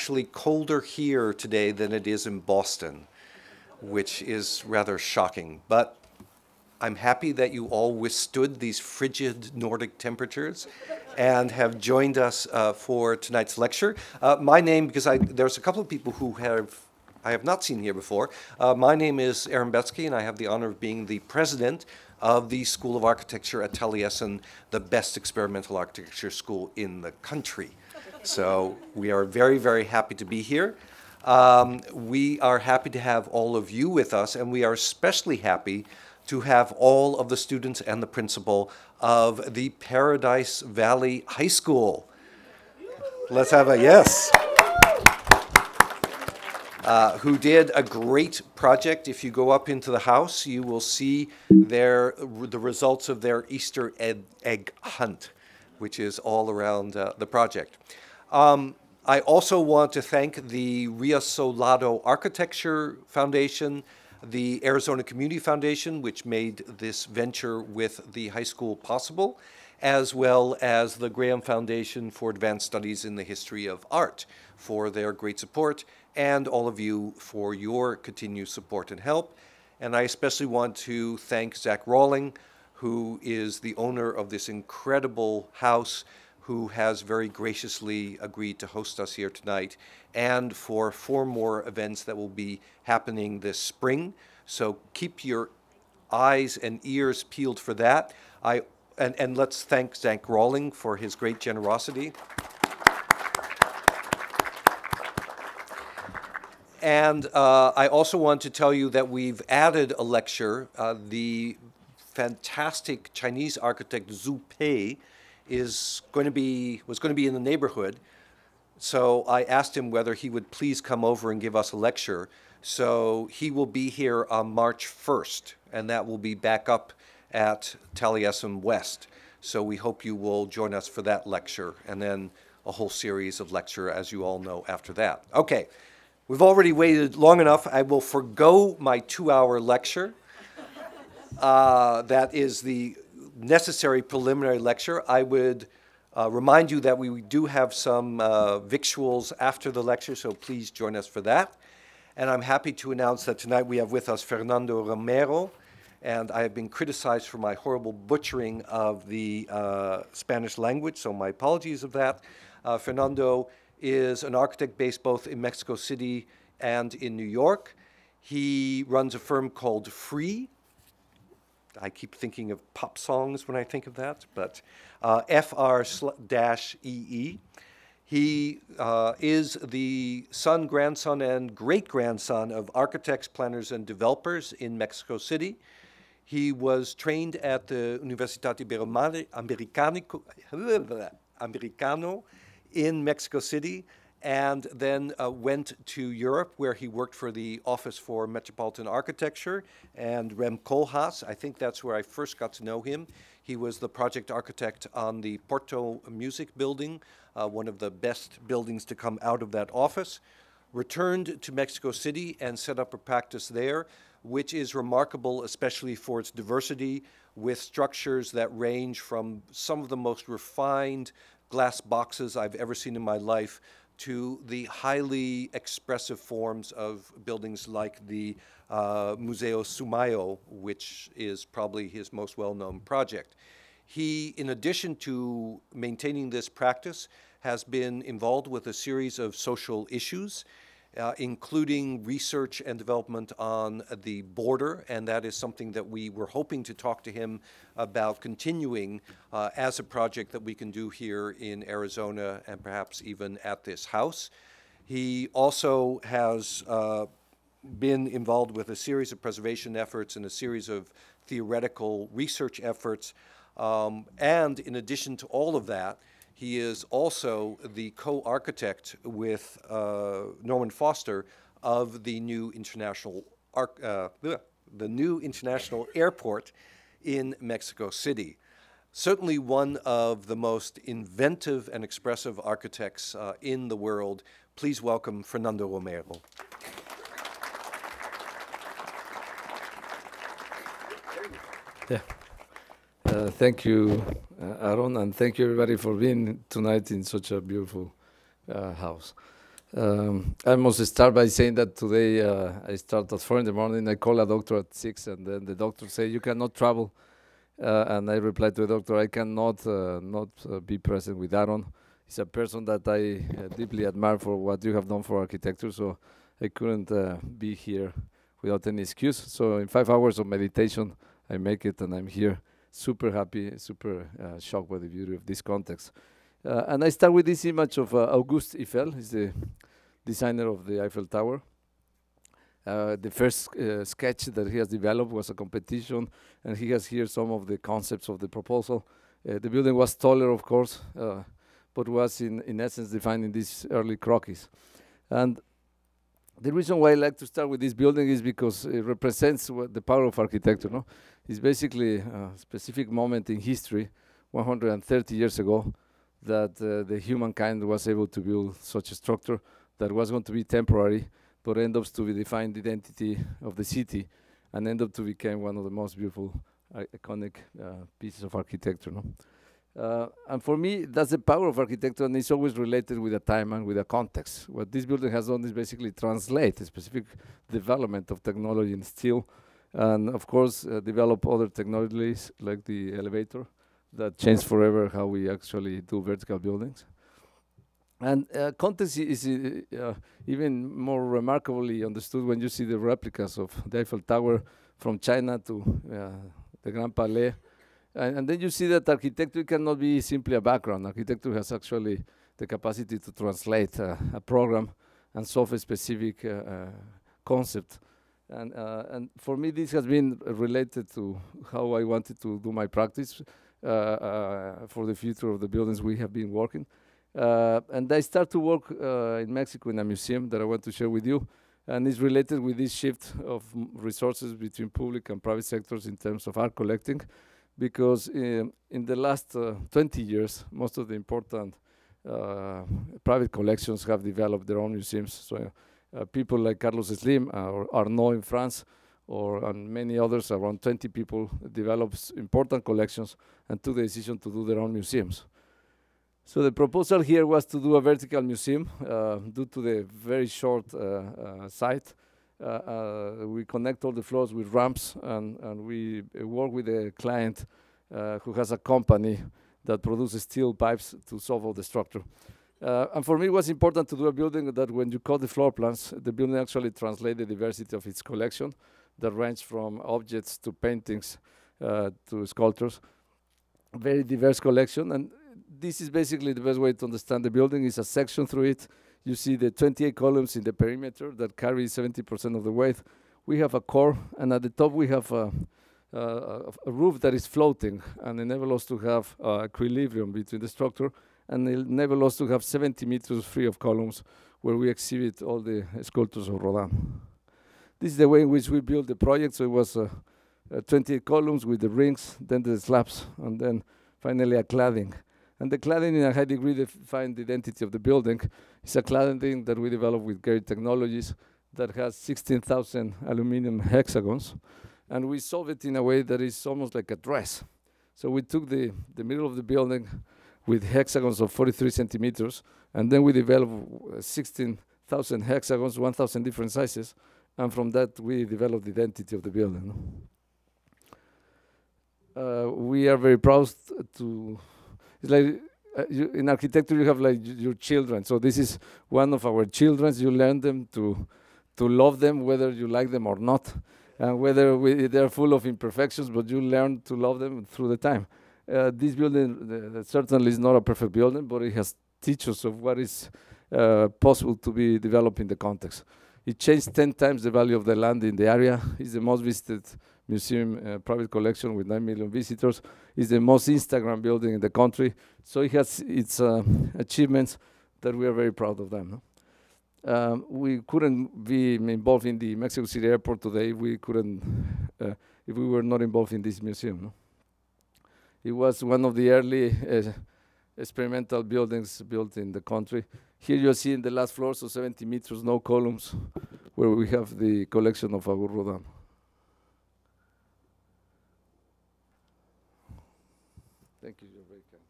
actually colder here today than it is in Boston, which is rather shocking. But I'm happy that you all withstood these frigid Nordic temperatures and have joined us uh, for tonight's lecture. Uh, my name, because I, there's a couple of people who have I have not seen here before. Uh, my name is Aaron Betsky, and I have the honor of being the president of the School of Architecture at Taliesin, the best experimental architecture school in the country. So we are very, very happy to be here. Um, we are happy to have all of you with us, and we are especially happy to have all of the students and the principal of the Paradise Valley High School. Let's have a yes. Uh, who did a great project. If you go up into the house, you will see their, the results of their Easter egg, egg hunt, which is all around uh, the project. Um, I also want to thank the Rio Salado Architecture Foundation, the Arizona Community Foundation, which made this venture with the high school possible, as well as the Graham Foundation for Advanced Studies in the History of Art for their great support, and all of you for your continued support and help. And I especially want to thank Zach Rawling, who is the owner of this incredible house who has very graciously agreed to host us here tonight, and for four more events that will be happening this spring. So keep your eyes and ears peeled for that. I, and, and let's thank Zach Rawling for his great generosity. And uh, I also want to tell you that we've added a lecture. Uh, the fantastic Chinese architect Zhu Pei is going to be was going to be in the neighborhood. So I asked him whether he would please come over and give us a lecture. So he will be here on March 1st, and that will be back up at Taliesin West. So we hope you will join us for that lecture, and then a whole series of lecture, as you all know, after that. Okay, we've already waited long enough. I will forego my two-hour lecture. Uh, that is the necessary preliminary lecture, I would uh, remind you that we do have some uh, victuals after the lecture, so please join us for that. And I'm happy to announce that tonight we have with us Fernando Romero, and I have been criticized for my horrible butchering of the uh, Spanish language, so my apologies of that. Uh, Fernando is an architect based both in Mexico City and in New York. He runs a firm called Free, I keep thinking of pop songs when I think of that, but uh, FR-EE. He uh, is the son, grandson, and great grandson of architects, planners, and developers in Mexico City. He was trained at the Universidad Iberoamericano in Mexico City and then uh, went to Europe where he worked for the Office for Metropolitan Architecture and Rem Koolhaas. I think that's where I first got to know him. He was the project architect on the Porto Music Building, uh, one of the best buildings to come out of that office. Returned to Mexico City and set up a practice there, which is remarkable, especially for its diversity, with structures that range from some of the most refined glass boxes I've ever seen in my life to the highly expressive forms of buildings like the uh, Museo Soumaya, which is probably his most well-known project. He, in addition to maintaining this practice, has been involved with a series of social issues uh, including research and development on the border, and that is something that we were hoping to talk to him about continuing uh, as a project that we can do here in Arizona and perhaps even at this house. He also has uh, been involved with a series of preservation efforts and a series of theoretical research efforts. Um, and in addition to all of that, he is also the co-architect with uh, Norman Foster of the new international uh, the new international airport in Mexico City. Certainly one of the most inventive and expressive architects uh, in the world. Please welcome Fernando Romero. Yeah. Uh, thank you, uh, Aaron, and thank you everybody for being tonight in such a beautiful uh, house. Um, I must start by saying that today uh, I start at four in the morning. I call a doctor at six, and then the doctor say you cannot travel. Uh, and I replied to the doctor, I cannot uh, not be present with Aaron. He's a person that I deeply admire for what you have done for architecture. So I couldn't be here without any excuse. So in five hours of meditation, I make it, and I'm here, super happy, super shocked by the beauty of this context. Uh, and I start with this image of uh, Auguste Eiffel, he's the designer of the Eiffel Tower. Uh, the first uh, sketch that he has developed was a competition, and he has here some of the concepts of the proposal. Uh, the building was taller, of course, uh, but was in, in essence defined in these early croquis. And the reason why I like to start with this building is because it represents the power of architecture. No? It's basically a specific moment in history, 130 years ago, that uh, the humankind was able to build such a structure that was going to be temporary, but end up to be defined identity of the city, and end up to become one of the most beautiful, iconic uh, pieces of architecture. No? Uh, and for me, that's the power of architecture, and it's always related with a time and with a context. What this building has done is basically translate a specific development of technology in steel, and of course, uh, develop other technologies like the elevator, that changed forever how we actually do vertical buildings. And uh, context is uh, even more remarkably understood when you see the replicas of the Eiffel Tower from China to uh, the Grand Palais. And, and, then you see that architecture cannot be simply a background. Architecture has actually the capacity to translate uh, a program and solve a specific uh, uh, concept. And, and for me, this has been related to how I wanted to do my practice. Uh, uh, for the future of the buildings we have been working. Uh, and I start to work in Mexico in a museum that I want to share with you and it's related with this shift of resources between public and private sectors in terms of art collecting because in, in the last uh, 20 years most of the important uh, private collections have developed their own museums so uh, people like Carlos Slim or Arnault in France or and many others, around 20 people, develops important collections and took the decision to do their own museums. So the proposal here was to do a vertical museum uh, due to the very short uh, uh, site. Uh, uh, we connect all the floors with ramps and, and we work with a client uh, who has a company that produces steel pipes to solve all the structure. And for me, it was important to do a building that when you cut the floor plans, the building actually translates the diversity of its collection that range from objects to paintings uh, to sculptures. Very diverse collection, and this is basically the best way to understand the building. Is a section through it. You see the 28 columns in the perimeter that carry 70% of the weight. We have a core, and at the top we have a, a, a roof that is floating and enable us to have uh, equilibrium between the structure and enable us to have 70 meters free of columns where we exhibit all the sculptures of Rodin. This is the way in which we built the project. So it was uh, uh, 20 columns with the rings, then the slabs, and then finally a cladding. And the cladding in a high degree defined the identity of the building. It's a cladding that we developed with Gehry Technologies that has 16,000 aluminum hexagons. And we solve it in a way that is almost like a dress. So we took the, the middle of the building with hexagons of 43 centimeters, and then we developed uh, 16,000 hexagons, 1,000 different sizes, and from that we developed the identity of the building. Uh, we are very proud to. It's like uh, you, in architecture you have like your children. So this is one of our children. You learn them to to love them whether you like them or not, and whether we, they're full of imperfections, but you learn to love them through the time. Uh, this building uh, certainly is not a perfect building, but it has teachers of what is uh, possible to be developed in the context. It changed 10 times the value of the land in the area. It's the most visited museum uh, private collection with 9 million visitors. It's the most Instagram building in the country. So it has its uh, achievements that we are very proud of them. Um, we couldn't be involved in the Mexico City airport today. We couldn't, uh, if we were not involved in this museum. No? It was one of the early uh, experimental buildings built in the country. Here you see in the last floor, so 70 meters, no columns, where we have the collection of Auguste Rodin. Thank you, you're very kind.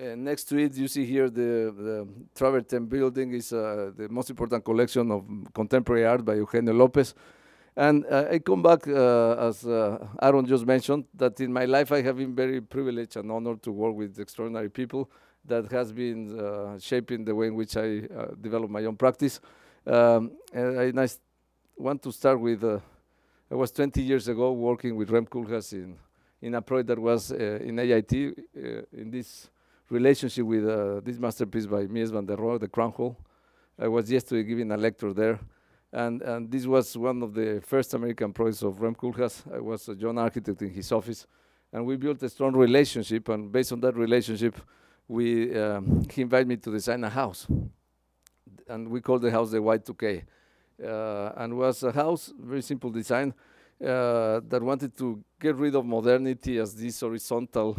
Uh, next to it, you see here the, the Travertine building is uh, the most important collection of contemporary art by Eugenio Lopez. And uh, I come back, uh, as uh, Aaron just mentioned, that in my life I have been very privileged and honored to work with extraordinary people that has been uh, shaping the way in which I develop my own practice. Um, and I, and I want to start with, I was 20 years ago working with Rem Koolhaas in, in a project that was in IIT, in this relationship with uh, this masterpiece by Mies van der Rohe, The Crown Hall. I was yesterday giving a lecture there, and, and this was one of the first American projects of Rem Koolhaas. I was a young architect in his office, and we built a strong relationship, and based on that relationship, we, um, he invited me to design a house, and we called the house the Y2K. Uh, and was a house, very simple design, uh, that wanted to get rid of modernity as this horizontal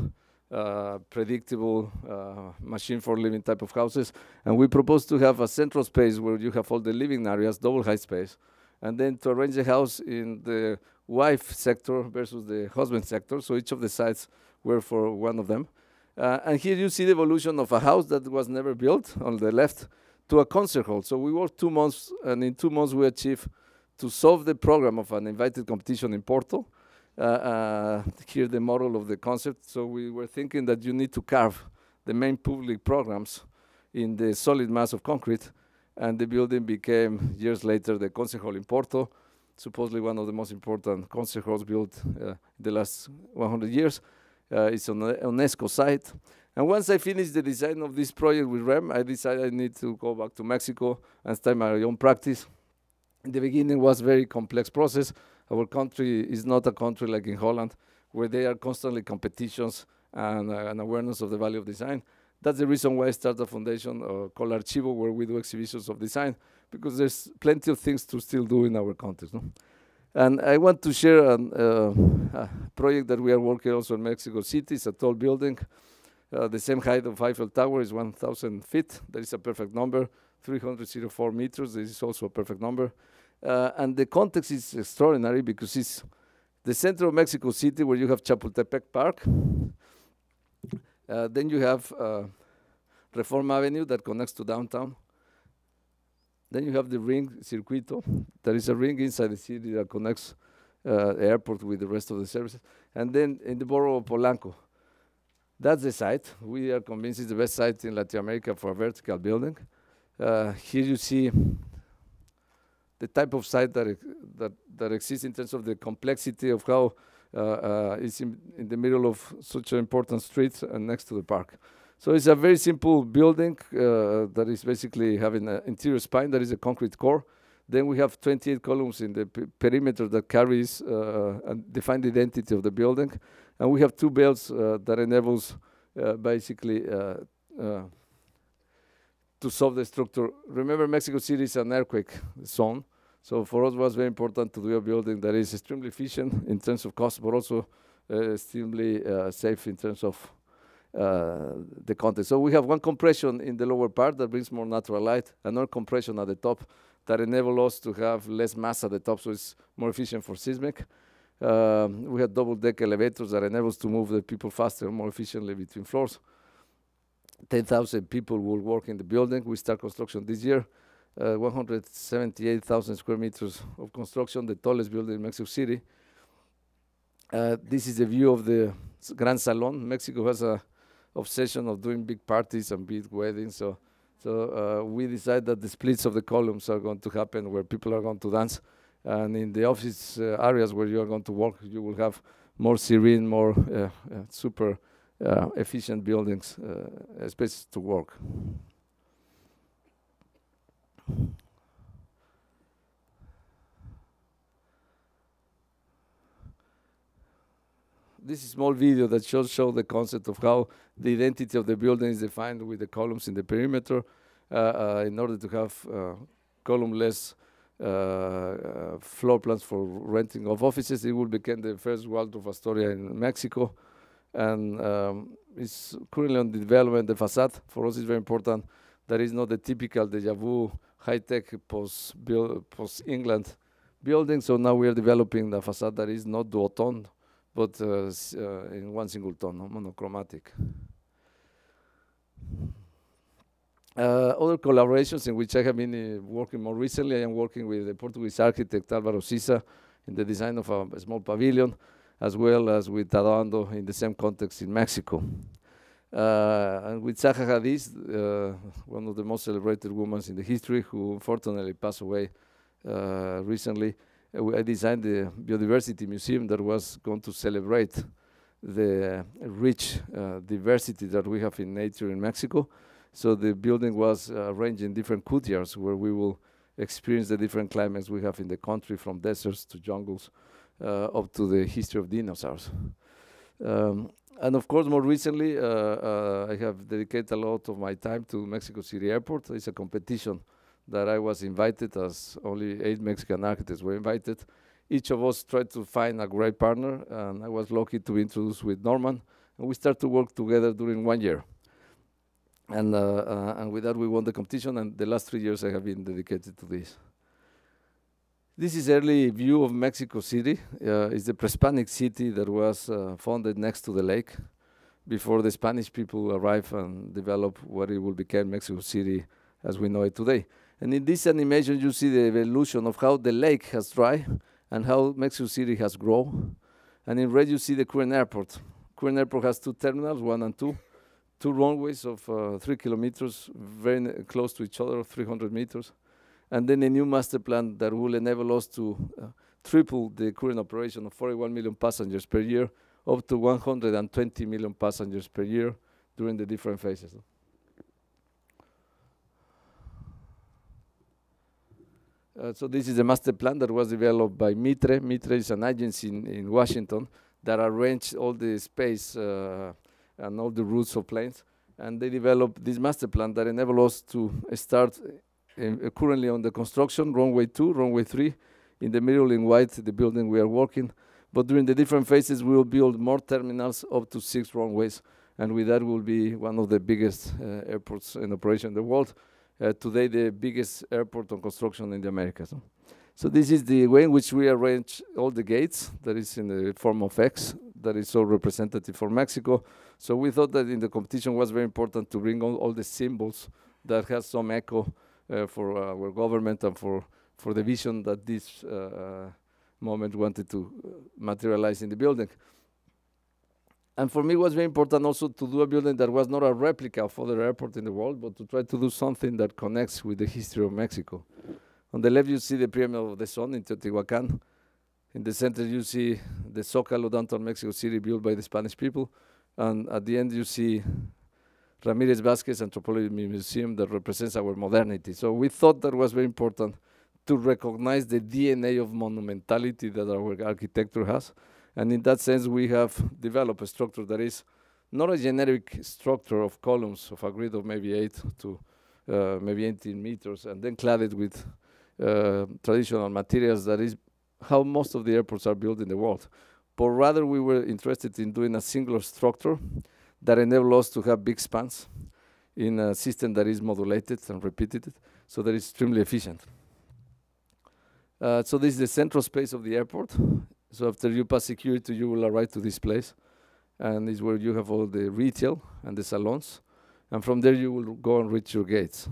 uh, predictable uh, machine for living type of houses. And we propose to have a central space where you have all the living areas, double height space, and then to arrange the house in the wife sector versus the husband sector. So each of the sites were for one of them. Uh, and here you see the evolution of a house that was never built on the left to a concert hall. So we worked two months, and in two months we achieved to solve the program of an invited competition in Porto here the model of the concept. So we were thinking that you need to carve the main public programs in the solid mass of concrete, and the building became years later the Consejo in Porto, supposedly one of the most important concert halls built uh, in the last 100 years. Uh, it's on a UNESCO site. And once I finished the design of this project with REM, I decided I need to go back to Mexico and start my own practice. In the beginning, was very complex process. Our country is not a country like in Holland, where there are constantly competitions and uh, an awareness of the value of design. That's the reason why I started a foundation uh, called Archivo, where we do exhibitions of design, because there's plenty of things to still do in our context. No? And I want to share an, uh, a project that we are working also in Mexico City. It's a tall building. Uh, the same height of Eiffel Tower is 1,000 feet. That is a perfect number. 304 meters. This is also a perfect number. Uh, and the context is extraordinary because it's the center of Mexico City where you have Chapultepec Park. Uh, then you have uh, Reforma Avenue that connects to downtown. Then you have the ring Circuito. There is a ring inside the city that connects uh, the airport with the rest of the services. And then in the borough of Polanco. That's the site. We are convinced it's the best site in Latin America for a vertical building. Uh, here you see the type of site that, that, that exists in terms of the complexity of how uh, uh, it's in, in, the middle of such an important street and next to the park. So it's a very simple building uh, that is basically having an interior spine that is a concrete core. Then we have 28 columns in the perimeter that carries uh, and define the identity of the building. And we have two belts that enables basically to solve the structure. Remember, Mexico City is an earthquake zone. So for us, it was very important to do a building that is extremely efficient in terms of cost, but also uh, extremely uh, safe in terms of uh, the content. So we have one compression in the lower part that brings more natural light, another compression at the top that enable us to have less mass at the top, so it's more efficient for seismic. Um, we have double deck elevators that enables to move the people faster and more efficiently between floors. 10,000 people will work in the building. We start construction this year. Uh, 178,000 square meters of construction, the tallest building in Mexico City. Uh, this is the view of the Grand Salon. Mexico has a obsession of doing big parties and big weddings. So, so uh, we decided that the splits of the columns are going to happen where people are going to dance. And in the office uh, areas where you are going to work, you will have more serene, more uh, super efficient buildings, uh, spaces to work. This is a small video that shows show the concept of how the identity of the building is defined with the columns in the perimeter uh, uh, in order to have uh, columnless uh, uh, floor plans for renting of offices. It will become the first Waldorf Astoria in Mexico and um, it's currently on the development, the facade. For us, it's very important. There is not the typical deja vu high-tech post, post England building. So now we are developing the facade that is not duotone, but uh, uh, in one single tone, monochromatic. Uh, other collaborations in which I have been uh, working more recently, I am working with the Portuguese architect Álvaro Siza in the design of a, a small pavilion, as well as with Tadao Ando in the same context in Mexico. Uh, and with Zaha Hadid, uh, one of the most celebrated women in the history, who unfortunately passed away uh, recently, I designed the biodiversity museum that was going to celebrate the rich diversity that we have in nature in Mexico. So the building was arranged in different courtyards where we will experience the different climates we have in the country, from deserts to jungles, uh, up to the history of dinosaurs. Um, and of course, more recently, uh, uh, I have dedicated a lot of my time to Mexico City Airport. It's a competition that I was invited as only eight Mexican architects were invited. Each of us tried to find a great partner, and I was lucky to be introduced with Norman, and we started to work together during one year. And, uh, uh, and with that, we won the competition, and the last three years I have been dedicated to this. This is early view of Mexico City. Uh, it's the pre-Hispanic city that was uh, founded next to the lake before the Spanish people arrived and developed what it will become Mexico City as we know it today. And in this animation, you see the evolution of how the lake has dried and how Mexico City has grown. And in red, you see the current airport. Current airport has two terminals, one and two, two runways of uh, three kilometers, very close to each other, 300 meters and then a new master plan that will enable us to uh, triple the current operation of 41 million passengers per year up to 120 million passengers per year during the different phases. Uh, so this is a master plan that was developed by Mitre. Mitre is an agency in, in Washington that arranged all the space uh, and all the routes of planes. And they developed this master plan that enabled us to start uh, currently on the construction, runway 2, runway 3. In the middle in white, the building we are working. But during the different phases, we will build more terminals up to six runways. And with that, we'll be one of the biggest uh, airports in operation in the world. Uh, today, the biggest airport on construction in the Americas. So this is the way in which we arrange all the gates. That is in the form of X. That is so representative for Mexico. So we thought that in the competition was very important to bring all, all the symbols that has some echo Uh, for our government and for, for the vision that this uh, uh moment wanted to uh, materialize in the building. And for me, it was very important also to do a building that was not a replica of other airports in the world, but to try to do something that connects with the history of Mexico. On the left, you see the Pyramid of the Sun in Teotihuacan. In the center, you see the Zócalo downtown Mexico City built by the Spanish people. And at the end, you see Ramirez Vasquez Anthropology Museum that represents our modernity. So we thought that was very important to recognize the DNA of monumentality that our architecture has. And in that sense, we have developed a structure that is not a generic structure of columns of a grid of maybe 8 to uh, maybe 18 meters, and then cladded with uh, traditional materials that is how most of the airports are built in the world. But rather, we were interested in doing a singular structure that enable us to have big spans in a system that is modulated and repeated, so that is extremely efficient. Uh, so this is the central space of the airport. So after you pass security, you will arrive to this place, and this is where you have all the retail and the salons, and from there you will go and reach your gates.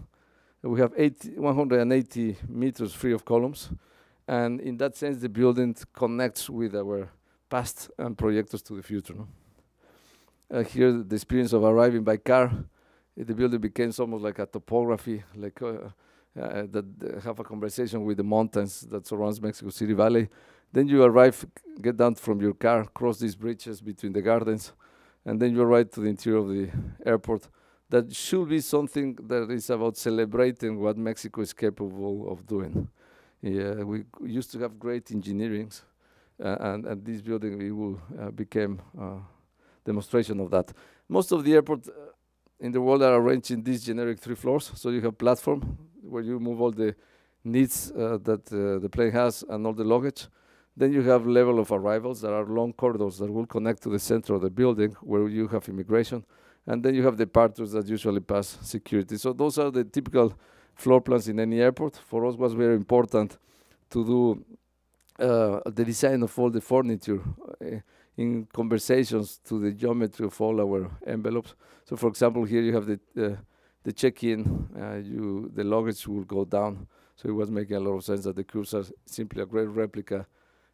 We have 80, 180 meters free of columns, and in that sense, the building connects with our past and projects to the future. No? Uh, here the experience of arriving by car. The building became almost like a topography, like uh, uh, that have a conversation with the mountains that surrounds Mexico City Valley. Then you arrive, get down from your car, cross these bridges between the gardens, and then you arrive to the interior of the airport. That should be something that is about celebrating what Mexico is capable of doing. Yeah, we used to have great engineering, uh, and, and this building it will uh, became uh, demonstration of that. Most of the airports uh, in the world are arranged in these generic three floors. So you have platform where you move all the needs uh, that uh, the plane has and all the luggage. Then you have level of arrivals that are long corridors that will connect to the center of the building where you have immigration. And then you have departures that usually pass security. So those are the typical floor plans in any airport. For us was very important to do uh, the design of all the furniture uh, in conversations to the geometry of all our envelopes. So for example, here you have the uh, the check-in, uh, you the luggage will go down. So it was making a lot of sense that the curves are simply a great replica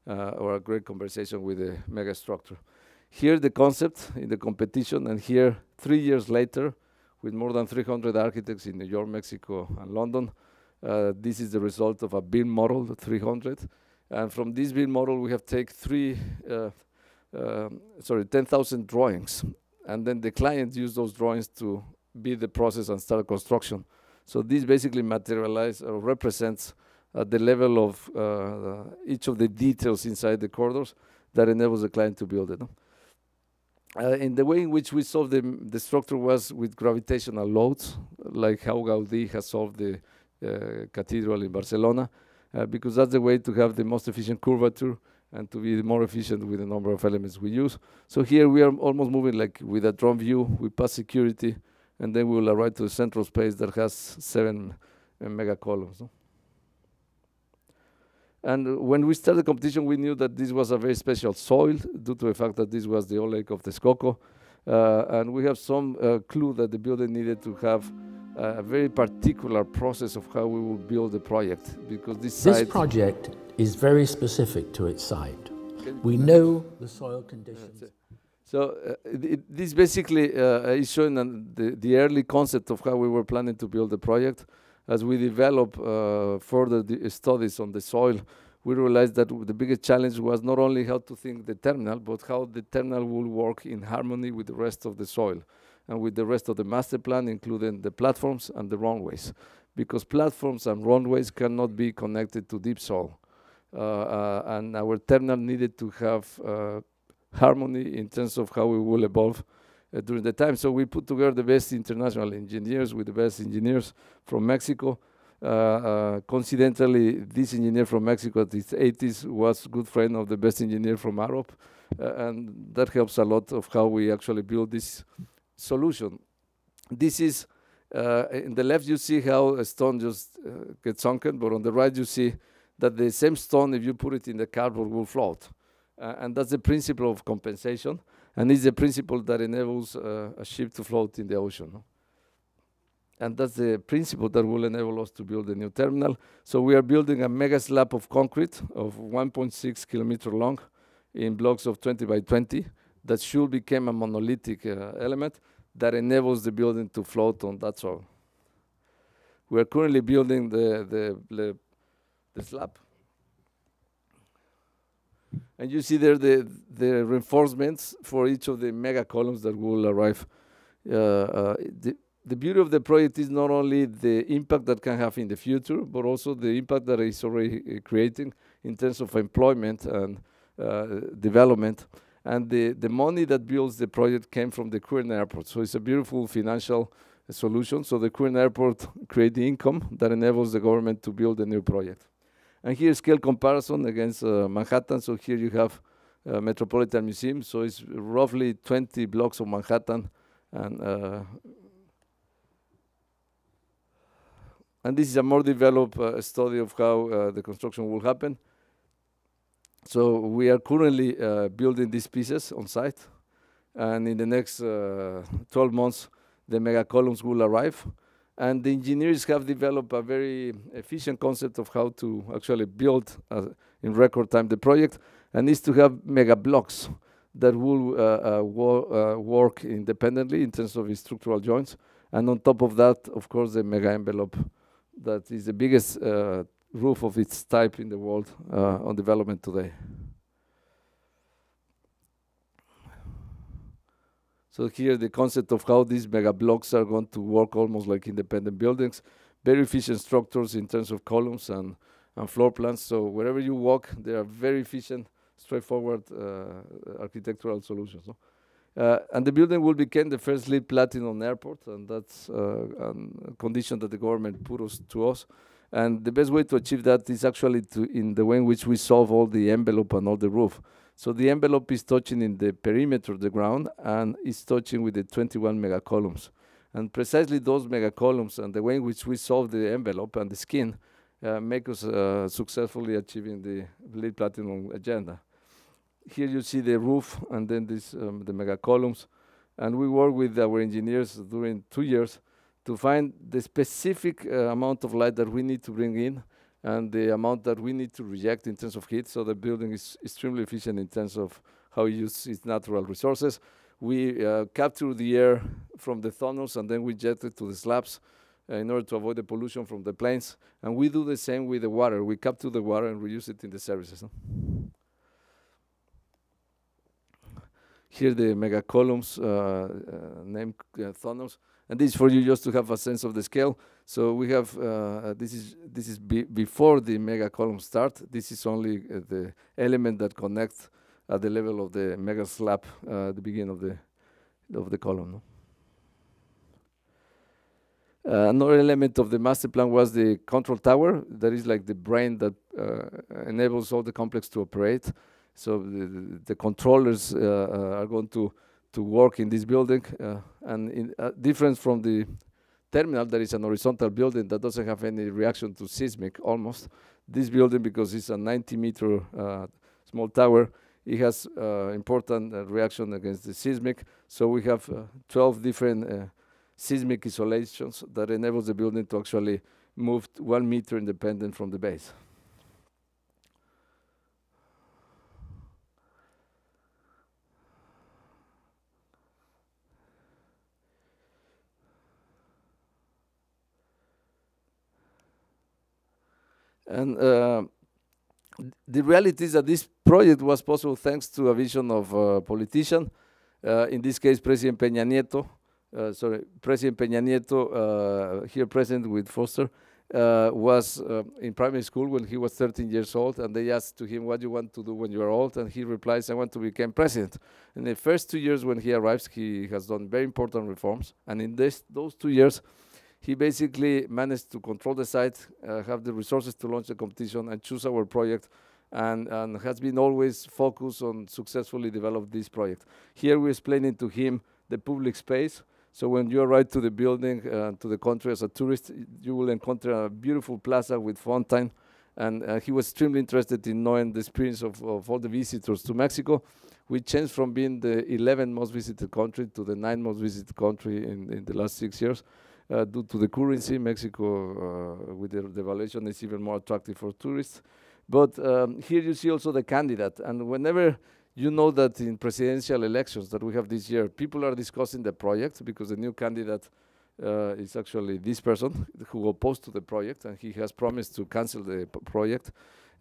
uh, or a great conversation with the megastructure. Here the concept in the competition, and here three years later, with more than 300 architects in New York, Mexico, and London, uh, this is the result of a BIM model, the 300. And from this BIM model, we have taken three, uh, sorry, 10,000 drawings. And then the client used those drawings to build the process and start construction. So this basically materializes or represents at the level of uh, each of the details inside the corridors that enables the client to build it. No? Uh, in the way in which we solved the, the structure was with gravitational loads, like how Gaudi has solved the uh, cathedral in Barcelona, uh, because that's the way to have the most efficient curvature and to be more efficient with the number of elements we use. So here we are almost moving like with a drone view, we pass security, and then we will arrive to a central space that has seven uh, mega columns. No? And when we started the competition, we knew that this was a very special soil due to the fact that this was the old lake of Texcoco. Uh, and we have some uh, clue that the building needed to have a very particular process of how we will build the project because this, this project is very specific to its site. We know the soil conditions. So uh, it, this basically uh, is showing the, the early concept of how we were planning to build the project. As we develop uh, further studies on the soil, we realized that the biggest challenge was not only how to think the terminal, but how the terminal will work in harmony with the rest of the soil and with the rest of the master plan, including the platforms and the runways. Because platforms and runways cannot be connected to deep soil. Uh, uh, and our terminal needed to have uh, harmony in terms of how we will evolve during the time. So we put together the best international engineers with the best engineers from Mexico. Uh, uh, coincidentally, this engineer from Mexico at his 80s was good friend of the best engineer from Arup, uh, and that helps a lot of how we actually build this solution. This is, in the left you see how a stone just gets sunken, but on the right you see that the same stone, if you put it in the cardboard, will float. and that's the principle of compensation. And it's a principle that enables uh, a ship to float in the ocean. And that's the principle that will enable us to build a new terminal. So we are building a mega slab of concrete of 1.6 kilometer long in blocks of 20 by 20 that should become a monolithic uh, element that enables the building to float on that soil. We are currently building the, the, the, the slab and you see there the, the reinforcements for each of the mega columns that will arrive. Uh, uh, the, the beauty of the project is not only the impact that can have in the future, but also the impact that it's already uh, creating in terms of employment and uh, development. And the, the money that builds the project came from the Queen Airport. So it's a beautiful financial solution. So the Queen Airport creates the income that enables the government to build a new project. And here scale comparison against uh, Manhattan. So here you have uh, Metropolitan Museum. So it's roughly 20 blocks of Manhattan. And, uh, and this is a more developed uh, study of how uh, the construction will happen. So we are currently uh, building these pieces on site. And in the next 12 months, the mega columns will arrive. And the engineers have developed a very efficient concept of how to actually build uh, in record time the project, and is to have mega blocks that will uh, uh, uh, work independently in terms of structural joints. And on top of that, of course, the mega envelope that is the biggest uh, roof of its type in the world on development today. So here the concept of how these mega blocks are going to work almost like independent buildings, very efficient structures in terms of columns and, and floor plans. So wherever you walk, they are very efficient, straightforward uh, architectural solutions. No? Uh, and the building will become the first LEED platinum airport, and that's uh, a condition that the government put us to us. And the best way to achieve that is actually in the way in which we solve all the envelope and all the roof. So the envelope is touching in the perimeter of the ground and is touching with the 21 megacolumns. And precisely those megacolumns and the way in which we solve the envelope and the skin uh, make us uh, successfully achieving the LEED Platinum agenda. here you see the roof and then this, um, the megacolumns. And we work with our engineers during two years to find the specific uh, amount of light that we need to bring in and the amount that we need to reject in terms of heat. So the building is extremely efficient in terms of how it uses its natural resources. We uh, capture the air from the tunnels and then we jet it to the slabs uh, in order to avoid the pollution from the planes. And we do the same with the water. We capture the water and reuse it in the services. No? Here the mega columns, uh, uh, named uh, tunnels, and this for you just to have a sense of the scale. So we have uh, this is this is be before the mega column start. This is only uh, the element that connects at the level of the mega slab uh, at the beginning of the of the column. No? Uh, another element of the master plan was the control tower. That is like the brain that uh, enables all the complex to operate. So the, the controllers uh, uh, are going to to work in this building, uh, and in difference from the terminal, there is an horizontal building that doesn't have any reaction to seismic almost. This building, because it's a 90 meter small tower, it has uh, important uh, reaction against the seismic. So we have uh, 12 different seismic isolations that enables the building to actually move one meter independent from the base. And uh, the reality is that this project was possible thanks to a vision of a politician, uh, in this case, President Peña Nieto, uh, sorry, President Peña Nieto, uh, here present with Foster, was in primary school when he was 13 years old, and they asked to him, "What do you want to do when you are old?" And he replies, "I want to become president." In the first two years when he arrives, he has done very important reforms, and in this, those two years, he basically managed to control the site, uh, have the resources to launch the competition, and choose our project, and, and has been always focused on successfully develop this project. Here we're explaining to him the public space. So when you arrive to the building, uh, to the country as a tourist, you will encounter a beautiful plaza with fountain. And uh, he was extremely interested in knowing the experience of, of all the visitors to Mexico. We changed from being the 11th most visited country to the 9th most visited country in, in the last six years. Uh, due to the currency, Mexico, uh, with the devaluation, is even more attractive for tourists. But um, here you see also the candidate, and whenever you know that in presidential elections that we have this year, people are discussing the project because the new candidate uh, is actually this person who opposed to the project, and he has promised to cancel the project.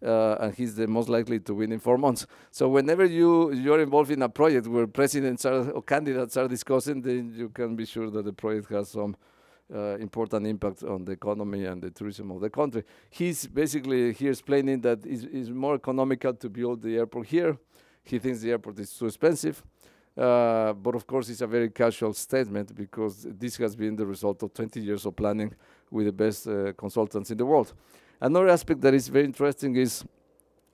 Uh, and he's the most likely to win in four months. So whenever you you're involved in a project where presidents are, or candidates are discussing, then you can be sure that the project has some uh, important impact on the economy and the tourism of the country. He's basically here explaining that it's, it's more economical to build the airport here. He thinks the airport is too expensive. Uh, but of course, it's a very casual statement because this has been the result of 20 years of planning with the best uh, consultants in the world. Another aspect that is very interesting is,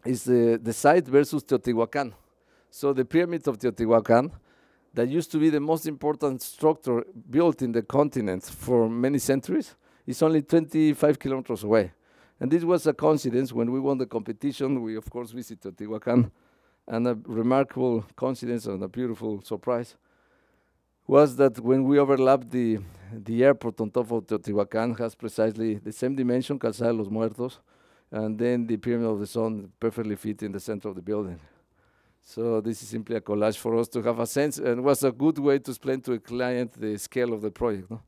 is the, the site versus Teotihuacan. So the pyramid of Teotihuacan that used to be the most important structure built in the continent for many centuries is only 25 kilometers away. And this was a coincidence when we won the competition. We, of course, visited Teotihuacan. And a remarkable coincidence and a beautiful surprise was that when we overlapped the, the airport on top of Teotihuacan has precisely the same dimension, Calzada de los Muertos, and then the Pyramid of the Sun perfectly fit in the center of the building. So this is simply a collage for us to have a sense, and was a good way to explain to a client the scale of the project. No?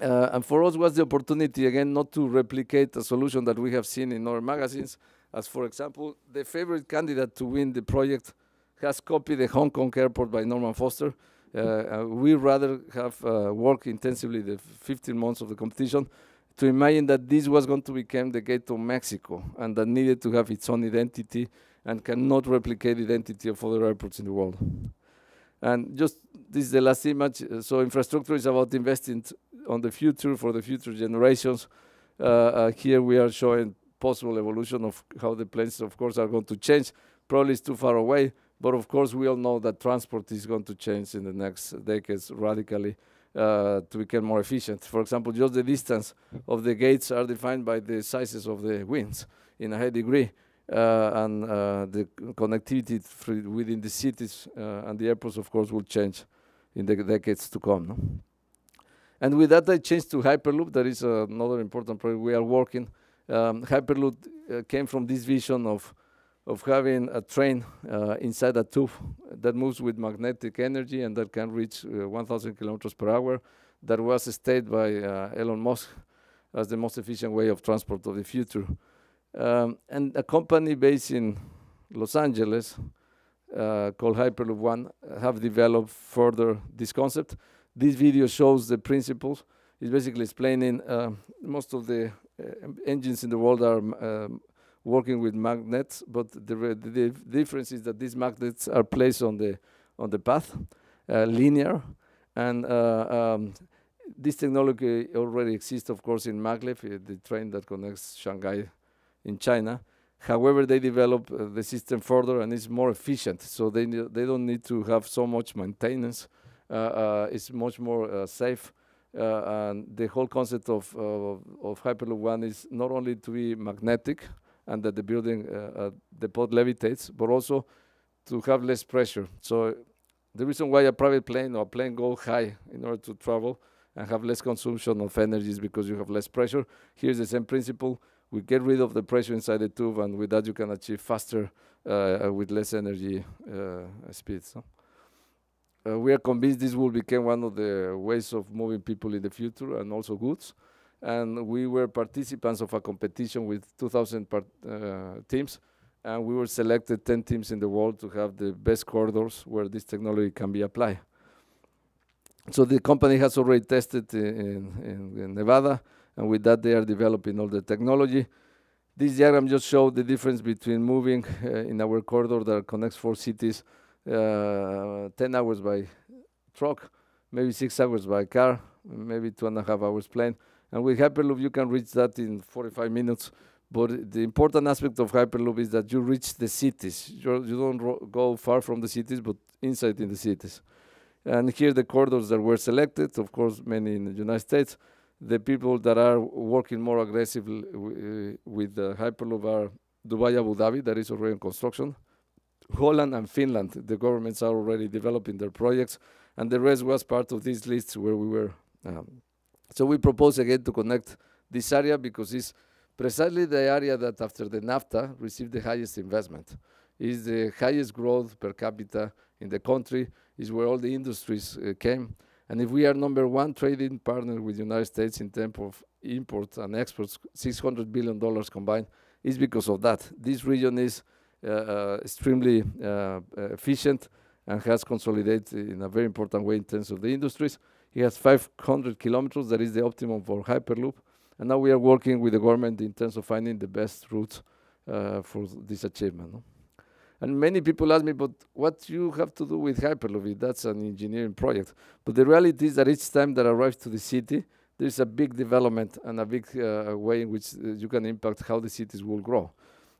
Uh, and for us was the opportunity again not to replicate a solution that we have seen in other magazines, as for example, the favorite candidate to win the project has copied the Hong Kong airport by Norman Foster. Uh, we rather have uh, worked intensively the 15 months of the competition to imagine that this was going to become the gate to Mexico and that needed to have its own identity and cannot replicate the identity of other airports in the world. And just this is the last image. So infrastructure is about investing on the future for the future generations. Uh, uh, here we are showing possible evolution of how the planes, of course, are going to change. Probably it's too far away, but of course we all know that transport is going to change in the next decades radically uh, to become more efficient. For example, just the distance of the gates are defined by the sizes of the wings in a high degree uh, and uh, the connectivity within the cities uh, and the airports, of course, will change in the decades to come. No? And with that, I changed to Hyperloop. That is another important project we are working. Um, Hyperloop came from this vision of of having a train uh, inside a tube that moves with magnetic energy and that can reach uh, 1,000 kilometers per hour. That was stated by uh, Elon Musk as the most efficient way of transport of the future. Um, and a company based in Los Angeles uh, called Hyperloop One have developed further this concept. This video shows the principles. It's basically explaining uh, most of the uh, engines in the world are um, working with magnets, but the, the, difference is that these magnets are placed on the on the path, uh, linear, and uh, um, this technology already exists, of course, in maglev, uh, the train that connects Shanghai in China. However, they develop uh, the system further and it's more efficient, so they they don't need to have so much maintenance. Uh, uh, it's much more safe. and the whole concept of, of Hyperloop One is not only to be magnetic, and that the building, uh, uh, the pod levitates, but also to have less pressure. So the reason why a private plane or a plane go high in order to travel and have less consumption of energy is because you have less pressure. Here's the same principle. We get rid of the pressure inside the tube, and with that you can achieve faster uh, with less energy uh, speeds. So. Uh, we are convinced this will become one of the ways of moving people in the future and also goods and we were participants of a competition with 2,000 uh, teams, and we were selected 10 teams in the world to have the best corridors where this technology can be applied. So the company has already tested in, in, in Nevada, and with that they are developing all the technology. This diagram just shows the difference between moving uh, in our corridor that connects four cities, uh, 10 hours by truck, maybe six hours by car, maybe two and a half hours plane, and with Hyperloop, you can reach that in 45 minutes. But the important aspect of Hyperloop is that you reach the cities. You're, you do not go far from the cities, but inside in the cities. And here the corridors that were selected, of course, many in the United States. The people that are working more aggressively uh, with the Hyperloop are Dubai, Abu Dhabi, that is already in construction. Holland and Finland, the governments are already developing their projects, and the rest was part of these lists where we were um, so we propose again to connect this area because it's precisely the area that after the NAFTA received the highest investment. Is the highest growth per capita in the country, is where all the industries uh, came. And if we are number one trading partner with the United States in terms of imports and exports, $600 billion combined, is because of that. This region is uh, uh, extremely uh, efficient and has consolidated in a very important way in terms of the industries. It has 500 kilometers, that is the optimum for Hyperloop. And now we are working with the government in terms of finding the best route uh, for this achievement. No? And many people ask me, but what you have to do with Hyperloop? That's an engineering project. But the reality is that each time that arrives to the city, there is a big development and a big uh, way in which uh, you can impact how the cities will grow.